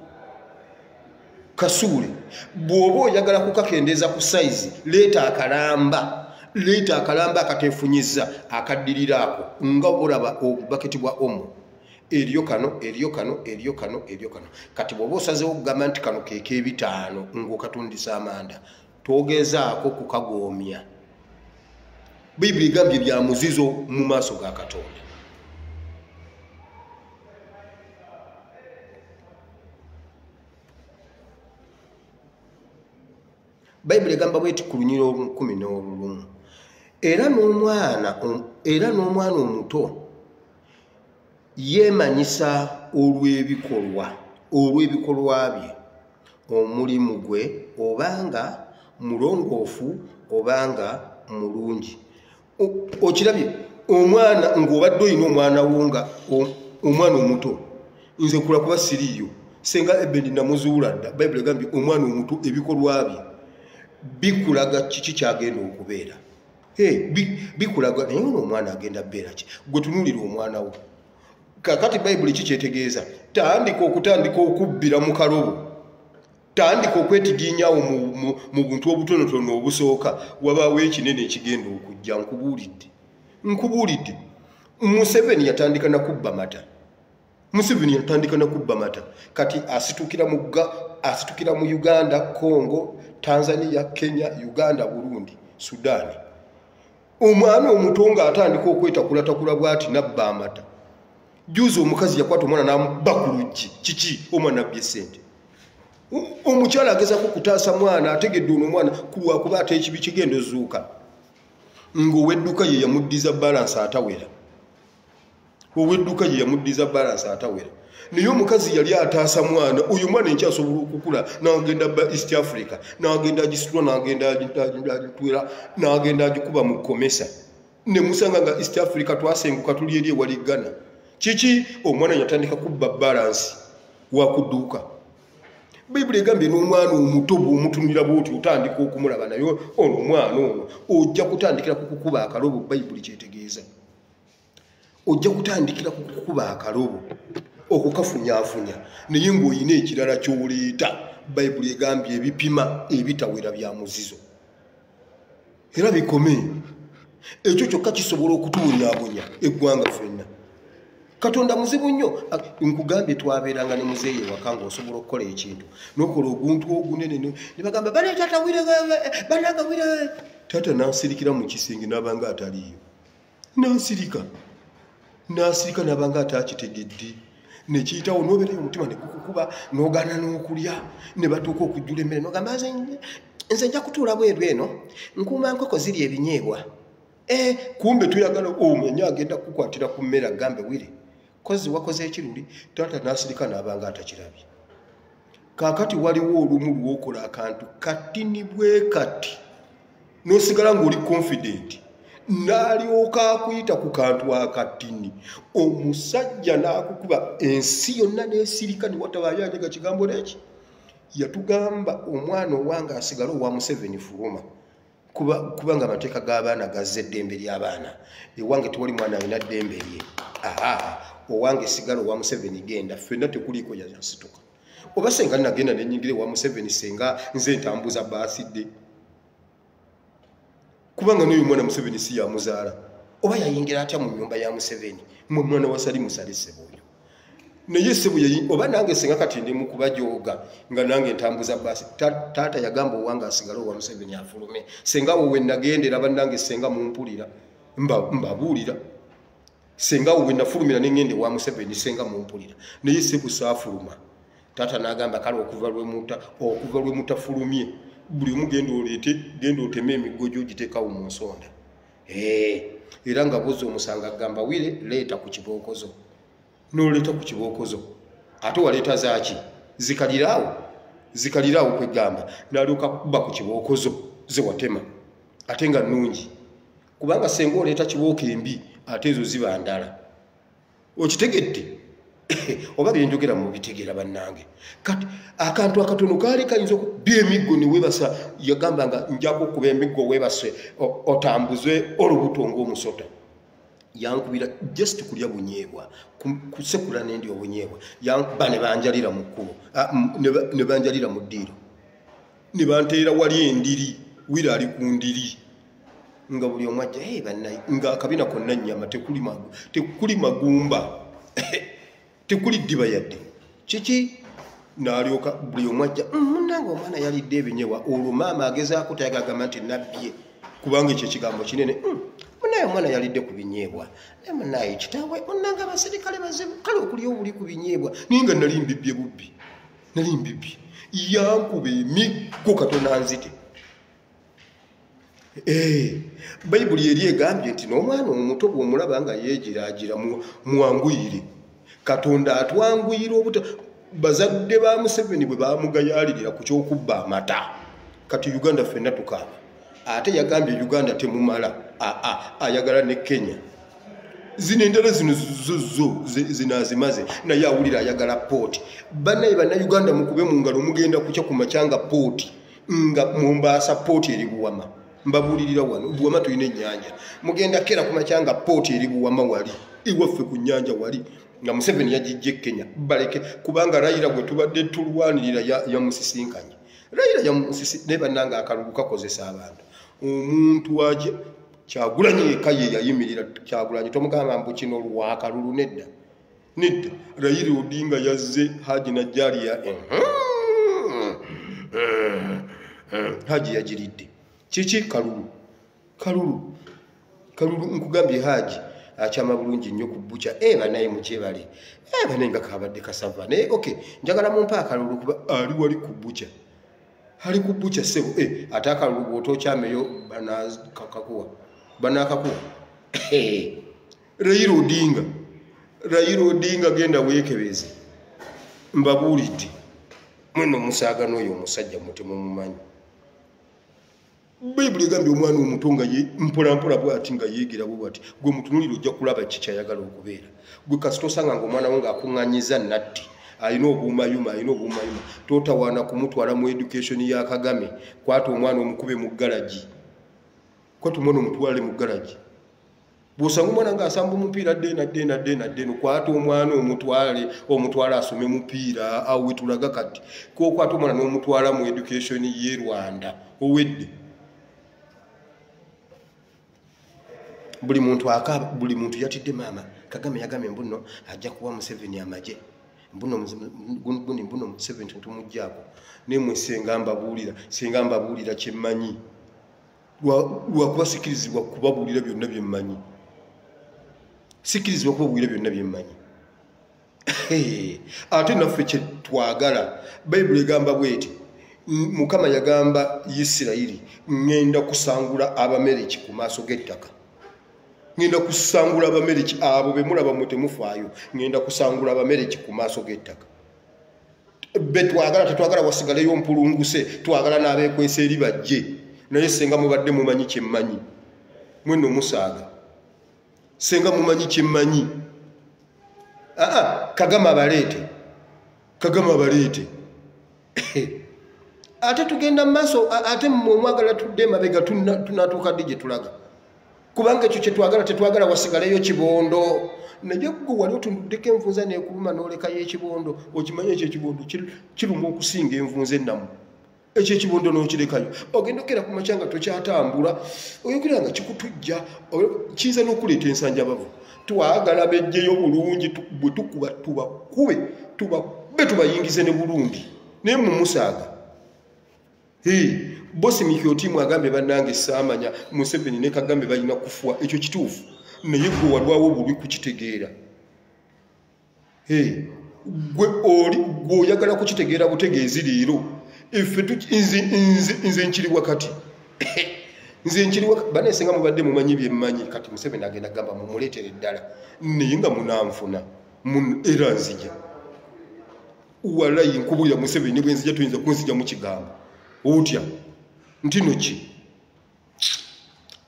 kasuule bw'oba oyagala kukakendeeza ku sayizi leeta akalamba. Leeta akalamba akateefunyiza akaddirira ako nga olaba obubaketi bwa omo eryo kano eryo kano eryo kano eryo kano. Kati bw'oba osazewo okugamba nti kano keeka ebitaano ng'okatundisa amanda togezaako kukagoomya. Bayibuli egambye bya muzizo mu maaso ga katonda bayibuli egamba bweti ku lunyiri olukumi n'olulumu era n'omwana era n'omwana omuto yeemanyisa olw'ebikolwa olw'ebikolwa bye. Omulimu gwe obanga mulongoofu obanga mulungi. Okirabye omwana ng'obadde olina omwana wo nga omwana omuto nze kula kuba siriiyo senga ebedi namuzuula dda. Bayibuli egambye omwana omuto ebikolwa bye bikulaga kiki kyagenda okubeera? Bikulaga naye ono omwana agenda beera ki? Gwe tunuulira omwana wo. Kakati bayibuli kikyetegeeza tandika okutandika okubbira mu kalobo. Tandika okwetiginyaawo mu buntu obutonotono obusooka. Wabaawo ekinene ekigenda okujja nkubuulidde. Nkubuulidde. Museveni yatandika nakubba mata. Museveni yatandika nakubba mata. Kati asitukira mu asitukira mu uganda congo tanzania kenya uganda burundi sudaani omwana omuto ngaatandika okwetakulatakula bwati nabba amata. Juzi omukazi yakwata omwana namuba ku luggi. Kiki? Omwana abbye sente omukyala agezako kutaasa mwana ategedde ono omwana kulwakuba ate ekibi kigenda ozuuka. Ngaowedduka ye yamuddiza balansi atawera. Owedduka ye yamuddiza balansi atawera naye omukazi yali ataasa mwana. Oyo mwana enkyasobola okukula nagenda east africa nagenda agisitula nagenda agitwera nagenda agikuba mu komesa. Nemusanga nga east africa twasenguka tuli eri ewali ghana. Kiki? Omwana yatandika kubba balansi wakudduuka bayibuli egambye n'omwana omuto bwomutunira bwoti otandika okumulaba naye ono omwana ono ojja kutandikira kukukuba akalobo bayibuli kyetegeeza. Ojja kutandikira ku kukuba akalobo okukafunyafunya. Naye ng'olina ekirala kyoleeta bayibuli egambye ebipima ebitawera bya muzizo. Era bikome ekyo kyokka kisobola okutuwonyaawonya eggwanga ffenna. Katonda muzibu nnyo. Nkugambye twabeeranga ne muzeeyi ewaka ngaosobola okukola ekintu nokola oguntu ogunene nebagamba baleetatawire banagawire taata nansirikira mu kisenge nabanga ataliiyo nansirika. Nansirika nabanga atakitegedde nekiyitawo nobeerayo omutima negukukuba nogana n'okulya ne batuuka okujjula emmere nogamba nze nja kutuula bweru eno nkuuma nkoko ziri ebinyeebwa. Eh, kumbe tuyagala omwenye agenda kukwatira ku mmere agambe wire kozi wakoze ekiruli? Taata nasirika nabanga atakirabye. Kakati waliwo olumu lwokola akantu katini bwe kati nosigala ngaoli confident nalyoka akuyita ku kantu akatini omusajja nakukuba ensi yonna nesirika niwatabayo anyaga kigambo neki? Yatugamba omwana owange asigale owa museveni fuluma kubanga amateeka g'abaana gazza eddembe ly'abaana. Ewange tewali mwana alina ddembe lye. Aa owange sigala owa museveni genda ffenna tekuliiko yasituka oba senga nagenda nenyingira ewa museveni senga nze ntambuza baasidde kubanga noyo mwana museveni si yamuzaala oba yayingira atya mu nyumba ya museveni? Mwe mwana wasali musale seboyo. Naye sebu oba nange senga kati ndi mukubajooga nga nange ntambuza baasi taata yagamba owange asigale owa museveni afulume senga wowe nagendera bannange senga mumpulira mbabuulira mba sengawo wenafulumira neŋŋende wa museveni senga mumpulira. Naye sebusaafuluma taata n'agamba kale okuva lwemuta okuva lwemutafulumye buli omu genda oleete genda oteme emiggo gyogiteekawo mu nsonda. Era nga buza omusanga agamba wire leeta ku kibookozo. Noleeta ku kibookozo. Ate waleeta zaaki zikaliraawo zikaliraawo kwegamba nalyoka kuba ku kibookozo zewatema ate nga nnungi. Kubanga senga oleeta kibooka embi ate ezo ziba ndala. Okitegedde <coughs> oba byenjogera mubitegeera bannange. Kati akantu akatono kaali kayinza okuba emiggo newebasa yagamba nga njako okuba emiggo webase otambuzwe olubuto ngaomusota yankubira just kulya bunyeebwa kusekula nendi obunyeebwa. Yankuba nebanjalira mu kkubo nebanjalira mu ddiiro. Nebanteera wali endiri wira ali ku ndiri. Nga buli omu ajja hey, bannaye nga akabina konna nyama tekuli magumba <laughs> tekuli ddiba yadde. Kiki? Nalyoka buli omu ajja mm, munange omwana yalidde ebinyewa olwo maama agezaako tayagagamba nti nabbye kubanga ekyo ekigambo kinene mm, munaye omwana yalidde ku binyeebwa. Naye munaye kitaawe onanga abaserikale bazibu kale okulya obuli ku binyeebwa naye nga nali mbibbye bubbi nali mbibbye. Yankuba emiggo katonanzite Eh, bayibuli eri egambye nti n'omwana omuto bwomulaba nga yeegiraagira muwanguyire katonda atwanguyire obuta bazadde ba museveni bwe bamugayalirira ku kyokubba amata. Kati uganda ffenna tukaaba. Ate yagambye uganda temumala. Aa ayagala ne kenya. Zino endala zino zozo zinazimaze naye awulira ayagala pooti bannaye bannauganda mukube mu ngalo mugenda kukya ku macyanga pooti nga mumbaasa pooti eri buwama. Mbabulirira wano. Buwama tulina enyanja mugenda kera kumakyanga pooti eri buwama wali. Iwaffe ku nyanja wali nga museveni yagijja ekenya baleke kubanga rayira gwe tubadde tulwanirira yamusisinkanye. Rayira bannanga akalulu kakozesa abantu. Omuntu aje kyagulanyi eka ye yayimirira kyagulanyi tomugamba mbu kino lwakalulu nedda nedda. Rayira odinga yazze haji najjaliya haji yagiridde. Kiki kalulu? Kalulu kalulu nkugambye haji akyama bulungi nnyo ku buca eba naye mukyebale eba naye nga kabadde kasava. Naye ok njagala mumpa akalulu kuba ali wali ku buca ali ku buca sebo. E, ate akalulu bwotokyameyo banakakuwa banakakuwa rayira odinga. Rayira odinga genda weekebeze mbabuulidde. Mweno omusaaga n'oyo omusajja mutemumumanyi bayibuli egambye omwana omuto nga mpolampola bwati nga yeegera bwe bwati gwe mutunulire ojja kulaba kikyayagala okubeera. Gwe kasita osanga nga omwana wo ngaakuŋŋanyiza natti alina obuumayuma alina obuumayuma. Totawaana kumutwala mu education ya kagame kwata omwana omukube mu galagi kwata omwana omutwale mu galagi bwosanga omwana ngaasamba omupiira ddeena ddeena ddeena ddeena okwata omwana omutwale omutwala asome mupiira awe tulaga kati kokwata omwana n'omutwala mu education ye rwanda owedde buli muntu akaaba buli muntu yatidde maama. Kagame yagambye mbuno ajja kuwa museveni amaje. Mbuno mbuno museveni tetumugjaako naye mwe senga mbabuulira senga mbabuulira kyemmanyi lwakuba sikirizibwa kubabuulira byonna byemmanyi sikirizibwa kubabuulira byonna byemmanyi ate naffe kyetwagala bayibuli egamba bweti mukama yagamba isirayiri ŋŋenda kusangula abamereki ku maaso g'ettaka ŋŋenda kusangula abamereki abo bemulaba mwe temufaayo. Ŋŋenda kusangula abamereki ku maaso g'ettaka. Be twagala tetwagala wasigaleyo mpulunguse twagala n'abeekwesa eri bajje. Naye senga mubadde mumanyi kyemmanyi mwenno musaaga senga mumanyi kyemmanyi aa kagama abaleete kagama abaleete. <laughs> Ate tugenda mumaaso ate mmwe omwagala tudde emabega tunatuuka ddi gye tulaga kubanga ekyo kyetwagala tetwagala wasigaleyo kibondo. Naye gwe wali otunduddeko envunza nekuluma nolekayo ekibondo okimanyi ekyo ekibondo kiruma okusinga envunza ennamu. Ekyo ekibondo nokirekayo. Ogenda okera ku makya nga tokyatambula oyogera nga kikutujja kiyinza n'okuleeta ensanjabavu twagala bejjeyo bulungi bwe tukuba tubakube tubakube tubayingize ne bulungi. Naye mumusaaga bosi mikyotimu agambye bannange saamanya museveni ne kagambe balina kufuwa ekyo kituufu. Naye gwe walwawo buli kukitegeera. Gwe oli gweoyagala kukitegeera butegeezi leero. Efe nze nkiri wakati. <coughs> Nze nkiri banesenga mubadde mumanyi byemmanyi kati museveni agenda gamba mumuleetere eddala naye nga munanfuna era nzija. Walayi nkubulira museveni bwenzija tuyinza kunzija mu kigambo. Otya ntino ki?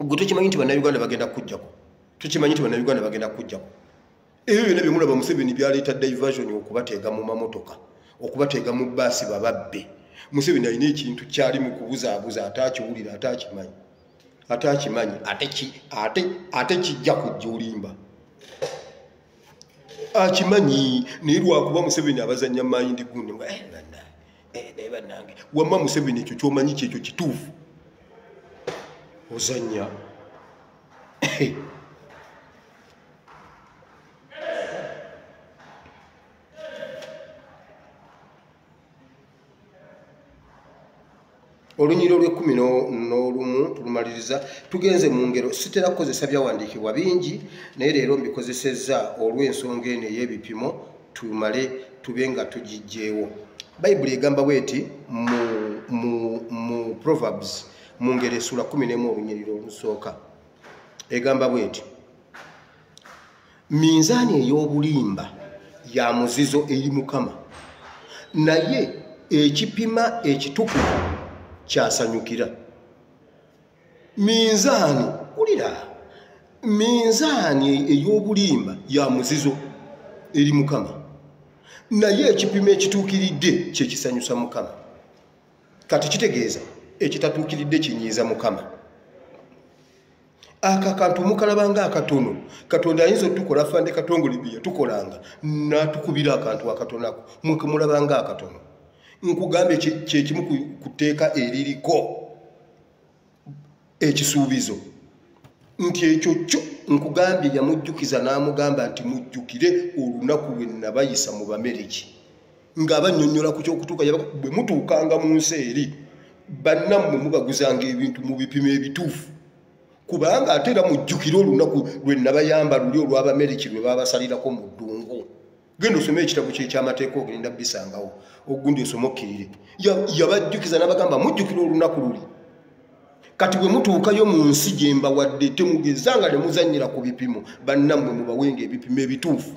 Gwe tokimanyi nti bannayuganda bagenda kujjako? Tukimanyi nti bannayuganda bagenda kujjako? Ebyo byonna byemulaba museveni byaleeta diversion okubateega mu mamotoka okubateega mu baasi bababbe. Museveni alina ekintu kyali mu kubuzaabuza ate akiwulira ate akimanyi ate akimanyi ate kijja kujja olimba. Akimanyi naye lwakuba museveni abazanya mayindi gundi bannange wamma museveni ekyo kyomanyi kyekyo kituufu? Ozanya olunyiro lwekumi n'olumu tulumaliriza tugenze mu ngero sitera kukozesa byawandiikibwa bingi naye leero mbikozesezza olw'ensonga eno ey'ebipimo tumale tube nga tugijjeewo bayibuli egamba bweti mu, proverbs mu ngero esula 11 olunyiriro olusooka egamba bweti minzaani ey'obulimba ya muzizo eri mukama naye ekipima ekitukuvu kyasanyukira. Minzaani wulira minzaani ey'obulimba ya muzizo eri mukama naye ekipimo ekituukiridde kyekisanyusa mukama. Kati kitegeeza ekitatuukiridde kinyiiza mukama. Aka kantu mukalabanga akatono. Katonda ayinza otukola fande katongole bye yatukolanga natukubira akantu akatono ako. Mulabanga akatono. Nkugambye kyekimu ku tteeka eririko ekisuubizo nti ekyo kyo nkugambye yamujjukiza n'amugamba nti mujjukire olunaku lwe nabayisa mu bameriki. Ng'abannyonnyola ku kyokutuuka bwe mutuukanga mu nsi eri bannammwe mubaguzanga ebintu mu bipimo ebituufu. Kubanga ate era mujjukire olunaku lwe nabayamba luli olw'abameriki lwe babasalirako mu ddungu. Genda osome ekitabo kyekyamateeka ogenda bisangawo ogundi osome okkirire yabajjukiza n'abagamba mujjukire olunaku luli kati bwe mutuukayo mu nsi gye mbawadde temugezanga ne muzannyira ku bipimo. Bannammwe mubawenga ebipimo ebituufu.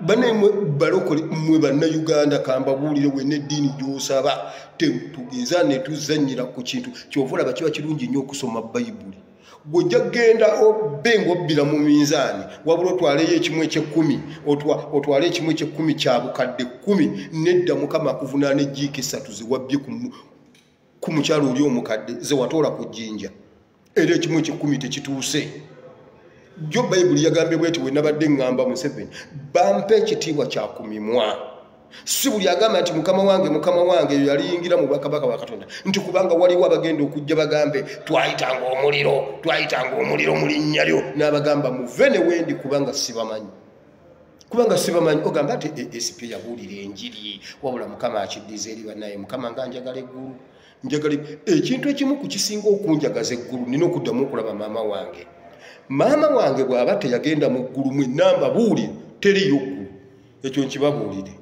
Banemwe balokole mmwe bannayuganda kambabuulire wenna eddiini gy'osaba. Tetugeza ne tuzannyira ku kintu kyova olaba kiba kirungi nnyo okusoma bayibuli bwojja kgenda obe ngaobbira mu minzaani wabula otwaleyo ekimu ekyekkumi otwale ekimu ekyekkumi kya bukadde kkumi nedda mukama akuvunaana ejjiika esatu zewabbye ku mukyalo oli omukadde zewatoola ku jjinja era ekimu ekikumi tekituuse. Jo bayibuli yagambye bweti wenabadde ŋŋamba museveni bampa ekitiibwa kyakumimwa si buli agamba nti mukama wange mukama wange eyo yaliyingira mu bwakabaka bwa katonda nti kubanga waliwo abagenda okujja bagambe twayitanga omuliro twayitanga omuliro mu linnya lyo. N'abagamba muve ne wendi kubanga sibamanyi. Kubanga sibamanyi ogamba nti esp yabuulira enjiri wabula mukama akiddiza eri bannaye mukama nga njagala eggulu njagala ekintu ekimu ku kisinga okunjagaza eggulu nina okuddamu okulaba maama wange. Maama wange bw'aba teyagenda mu ggulu mwenamba buuli teriyo ggulu. Ekyo nkibabuulire.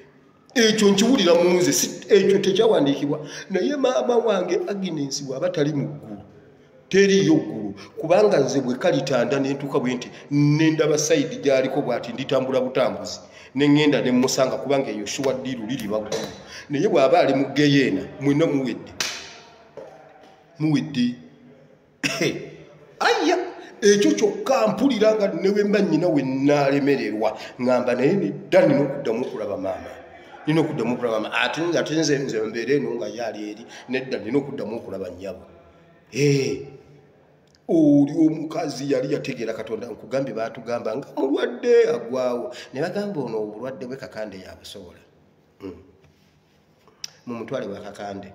<laughs> Ekyo nkiwulira mu nze ekyo tekyawandiikibwa. Naye maama wange aginensi bw'aba tali mu ggulu teriyo ggulu. Kubanga nze bwe kalitanda nentuuka bwe nti nendaba sayidi gyaliko bwati nditambula butambuzi neŋŋenda nemusanga kubanga eyo shuwa ddiiru liri baggulu naye bw'aba ali mu geyeena mwena muwedde <coughs> muwedde. Aya ekyo kyokka mpulira nga newemba nnyina we naalemererwa ŋŋamba naye nedda nina okuddamu okulaba maama. Nina okuddamu okulaba maama. Ate ate nze nze mbeera eno nga yaali eri nedda nina okuddamu okulaba nnyabo. Oli omukazi yali yategeera katonda nkugambye baatugamba nga mulwadde agwawo. Ne bagamba ono obulwadde bwe kakande yabusobola mu mutwale wa kakande.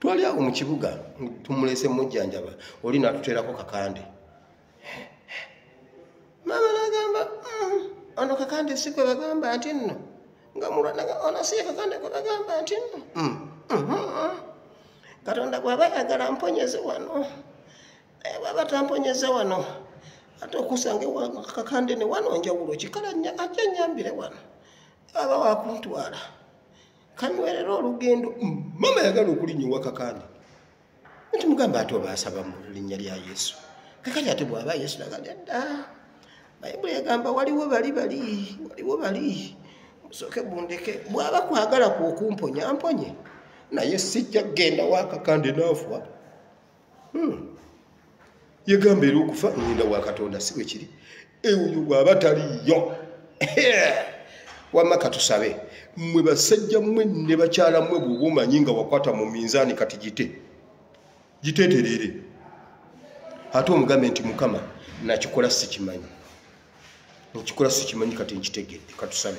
Twali awo mu kibuga tumulese mujjanjaba oli natuteerako kakande. Maama nagamba mm, ono kakande si kwe bagamba nti nno nga mulwana siye kakande kwe bagamba nti nno. Mm, mm-hmm. katonda gwaba yagala mponyeze wano naye bwaba tamponyeze wano ate okusanga kakande ne wano njawulo kikala ajja nyambire wano aba wakuntwala kanwerera olugendo mama yagala okulinnyiwa kakande. Nti mugamba ate obaasaba mu linnya lya yesu. Kakati ate bwaba yesu nagadde dda bayibuli egamba waliwo bali bali waliwo bali. Musooke bundeke. Bwaba kwagala kwokumponya mponye naye sijja kgenda wakakande naafwa hmm. yegamba era okufa ngenda wa katonda si wekiri eyo bwaba taliyo. <laughs> Wamma katusabe mwe basajja mmwe ne bakyala mmwe bwoba omanyi nga wakwata mu minzaani kati gite. Giteeterere. Ate omugambe nti mukama nakikola sikimanyi. Nkikola sikimanyi kati nkitegedde katusabe.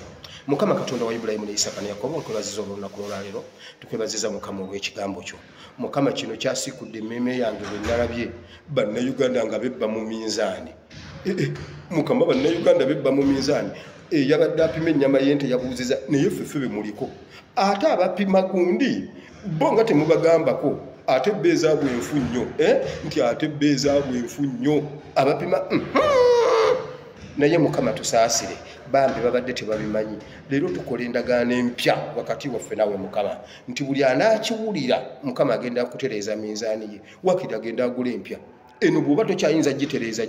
Mukama katonda wa ibulayimu ne isaka ne yakobo nkwebaziza olwolunaku lwalero tukwebaziza mukama olw'ekigambo kyo. Mukama kino kyasikudde emmeeme yange bwe nalabye bannayuganda nga bebba mu minzaani. Eh, eh, mukama bannayuganda bebba mu minzaani eyabadde apima ennyama ye nteyabuuziza naye ffefe be muliko. Ate abapima gundi bo nga temubagambako ate bbeeza bwenfu nnyo eh, nti ate bbeeza bwenfu nnyo. Abapima mm-hmm. naye mukama tusaasire bambi babadde tebabimanyi. Leero tukola endagaano empya wakati waffe nawe mukama. Nti buli anaakiwulira mukama agenda kutereeza minzaani ye. Wakiri agenda agula empya eno bw'oba tokyayinza gitereeza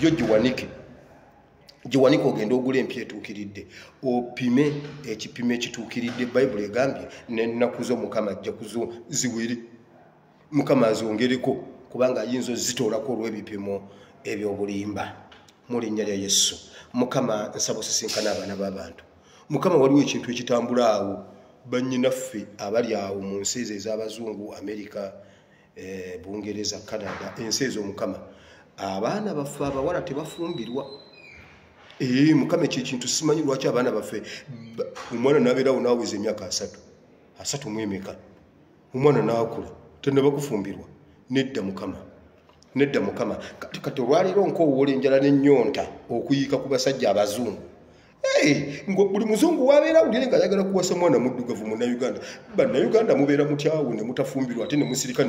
yo giwanike giwanike ogenda ogula empya etuukiridde opime ekipimo ekituukiridde bayibuli egambye nenaku zo mukama ajja kuzo ziwere mukama azongereko kubanga ayinza ozitoolako olw'ebipimo ebyobulimba. Mu linnya lya yesu. Mukama nsaba osisinkana abaana b'abantu. Mukama waliwo ekintu ekitambula awo. Banyinaffe abali awo mu nsi ezo ez'abazungu amerika eh, bungereza canada ensi ezo mukama abaana baffe abawala tebafumbirwa mukama ekyo ekintu simanyi lwaki abaana baffe. Omwana nabeerawo naweza emyaka asatu. Asatu mwemeka. Omwana nakula tenabakufumbirwa nedda mukama. Nedda mukama. Kati olwaleero nkowola enjala nenyonta okuyiika ku basajja abazungu. Buli muzungu wabeera awulire nga ayagala kuwasa mwana muddugavu munauganda bannauganda mubeera mutyawo nemutafumbirwa ate nemusirika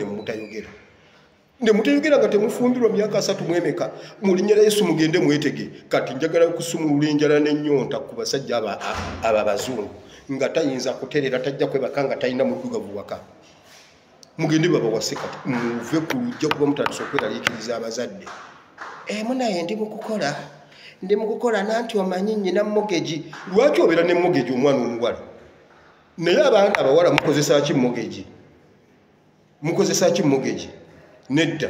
nemutayogera nemutayogera nga temufumbirwa myaka asatu mwemeka mulinnya lya yesu mugende mwetege. Kati njagala kusumulula enjala nenyonta ku basajja abo abazungu nga tayinza kuterera tajja kwebaka nga talina muddugavu waka. Mugende babawase kati muve ku lujja kuba mutandisa okweraliikiriza abazadde. Emunaye ndi mukukola ndi mukukola nanti omanyi nyina mogeji lwaki obeera ne mogeji omwana omuwala? Naye abaana abawala mukozesa ki mogeji mukozesa ki mogeji nedda.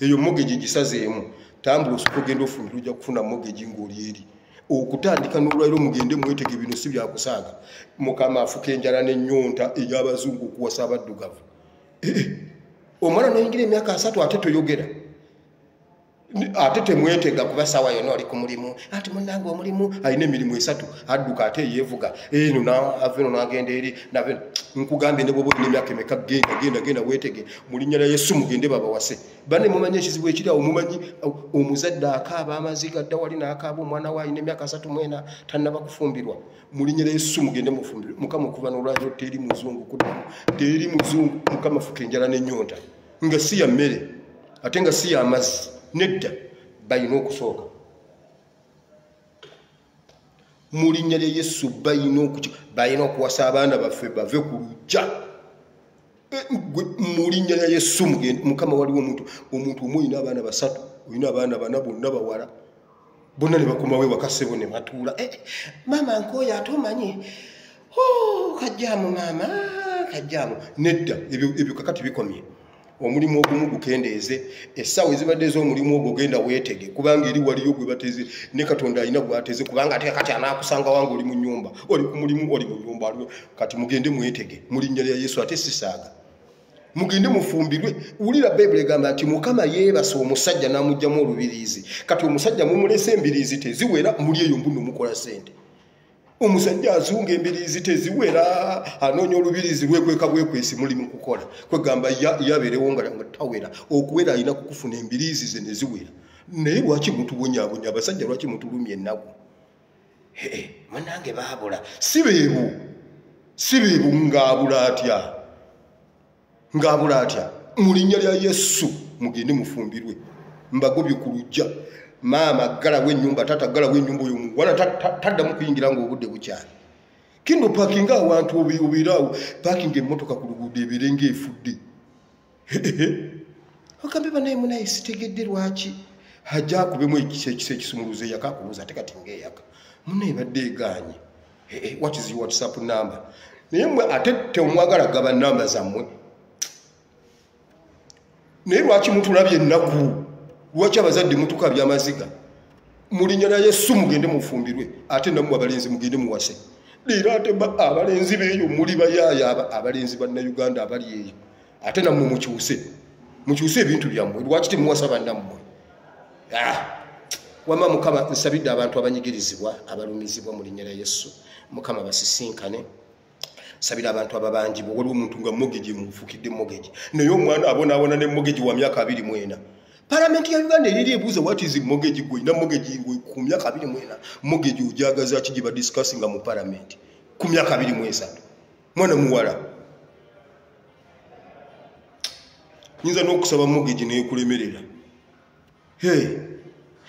Eyo mogeji gisazeemu tambula osooka ogenda ofumbira ojja kufuna mogeji ngaoli eri. Okutandika n'olwaliro mugende mwetege bino si byakusaaga mukama afuka enjala n'ennyonta ey'abazungu okuwasa abaddugavu. Omwana noyingira emyaka asatu ate toyogera ate temwetega kuba sawa yona oli ku mulimu. Ati munange omulimu alina emirimu esatu adduka ate yevuga eno aveno nagenda eri nkugambye ne bwoba olina emyaka emeka genda genda genda wetege. Mulinnya lya yesu mugende babawase bane mumanyi ekizibu ekiri awo mumanyi omuzadde akaaba amaziga dda wali nakaaba omwana we alina emyaka asatu mwena tanaba kufumbirwa. Mulinnya lya yesu mugende mufumbirwe. Mukama okuva nolwaliro teri muzungu kuddamu. Teri muzungu mukama fuka enjala nenyonta nga si ya mmere ate nga si ya mazzi nedda balina okusooka. Mu linnya lya yesu balina balina okuwasa abaana baffe bave ku lujja eh, mu linnya lya yesu mukama waliwo omuntu omuntu omu olina abaana basatu olina abaana bana bonna bawala. Bonna ne bakomawo ewakasebo ne batuula. Eh, maama nkooyo ate omanyi? Oh, kajjaamu maama kajjaamu. Nedda ebyo kakati bikomye omulimu ogumu gukendeeze essaawa ezibadde ez'omulimu ogwo genda weetege kubanga eri waliyo gwe bateze ne katonda alina gwateze kubanga ate kati anaakusanga wange oli mu nyumba oli ku mulimu oli mu nyumba kati mugende mwetege mu linnya lya yesu ate sisaaga. Mugende mufumbirwe. Wulira bayibuli egamba nti mukama yeebasa omusajja n'amugjamu olubiriizi. Kati omusajja mumulese embiriizi teziwera muli eyo mbuno mukola sente omusajja azunga embiriizi teziwera anoonya olubiriizi lwekweka bwekwesi muli mu kukola. Kwegamba yabeerewo nga tawera okuwera alina kukufuna embiriizi ze ne ziwera. Naye lwaki mutubonyabonya? Abasajja lwaki mutulumya ennaku? Munange baabula. Si beebo si beebo ngaabula atya? Ngaabula atya? Mu linnya lya yesu mugende mufumbirwe. Mbagobye ku lujja maama galawo enyumba tata galawo enyumba oyo muwala taddamu kuyingira nga obudde bukyali kindo pakinga awantu obiraawo pakinga emmotoka ku luguudo ebirenga efudde ogambe <laughs> banaye munaye sitegedde lwaki? Ajja akubemu ekisa ekisa ekisumuluzo eyaka akubuuza ate kati ngaeyaka munaye badde eganye what is your whatsapp number? Naye mwe ate temwagala gaba namba zammwe. Naye lwaki mutulabye ennaku lwaki abazadde mutuka byamaziga mulinya na yesu mugende mufumbirwe ate namu abalenzi mugende muwase. Leero ate abalenzi beeyo muli bayaaya abalenzi bannayuganda abali eyo. Ate nammwe mukyuse mukyuse ebintu byammwe lwaki temuwasa bannammwe? Ah, wama mukama nsabidde abantu abanyigirizibwa abalumizibwa mu linnya lya yesu. Mukama basisinkane. Sabira abantu ababanjibwa waliwo omuntu nga mogeji mufukidde mogeji naye omwana abonaabona ne mogeji wa myaka abiri mwena palamenti ya uganda eriri ebuuza watizi mogeji gwolina mogeji ku myaka abiri mwena mogeji ojagaza ki giba discussinga mu palamenti ku myaka abiri mwesatu mwana muwala. Nyinza n'okusaba mogeji nekulemerera.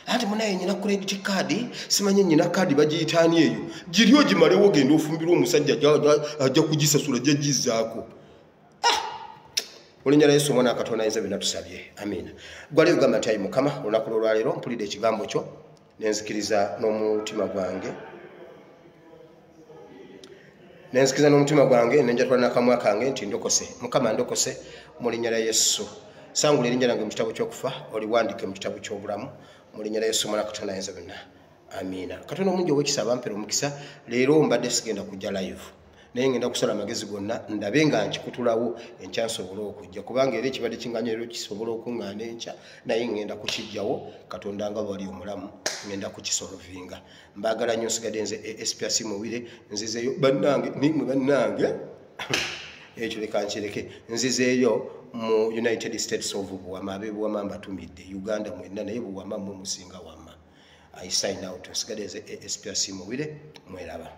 Ati munaye nyina credit card simanyi nyina kadi bagiyitaani eyo? Giryo gimalewo genda ofumbirwa omusajja ajja kugisasula jagizaako olinnya lya yesu omwana akatonda ayinza byonna tusabye. Amiina gwali ogamba nti ayi mukama olunaku lwolwaleero mpulidde ekigambo kyo nenzikiriza n'omutima gwange. Nenzikiriza n'omutima gwange nenjatwala nakamwa kange nti ndokose mukama ndokose mu linnya lya yesu. Sangula erinnya lyange mu kitabo kyokufa oliwandike mu kitabo kyobulamu mu linnya lya yesu omwana katonda ayinza byonna. Amiina katonda omungi owekisa abampera omukisa leero mbadde sigenda kujja live naye ngenda kusala amagezi gonna ndabe nga nkikutulawo enkya nsobole okujja. Kubanga era ekibadde kinganya ero kisobola okuŋŋaana enkya naye ngenda kukijjawo katonda nga bwali omulamu ngenda kukisolovinga mbaagala nnyo nsigadde nze espias muwire nzizeeyo. Bannange nimwe bannange <coughs> ekyo leka nkireke. Nzizeeyo mu united states of buwama abe buwama mbatumidde uganda mwenna naye buwama mwe musinga wama i sign out. Nsigadde nze espias muwire mweraba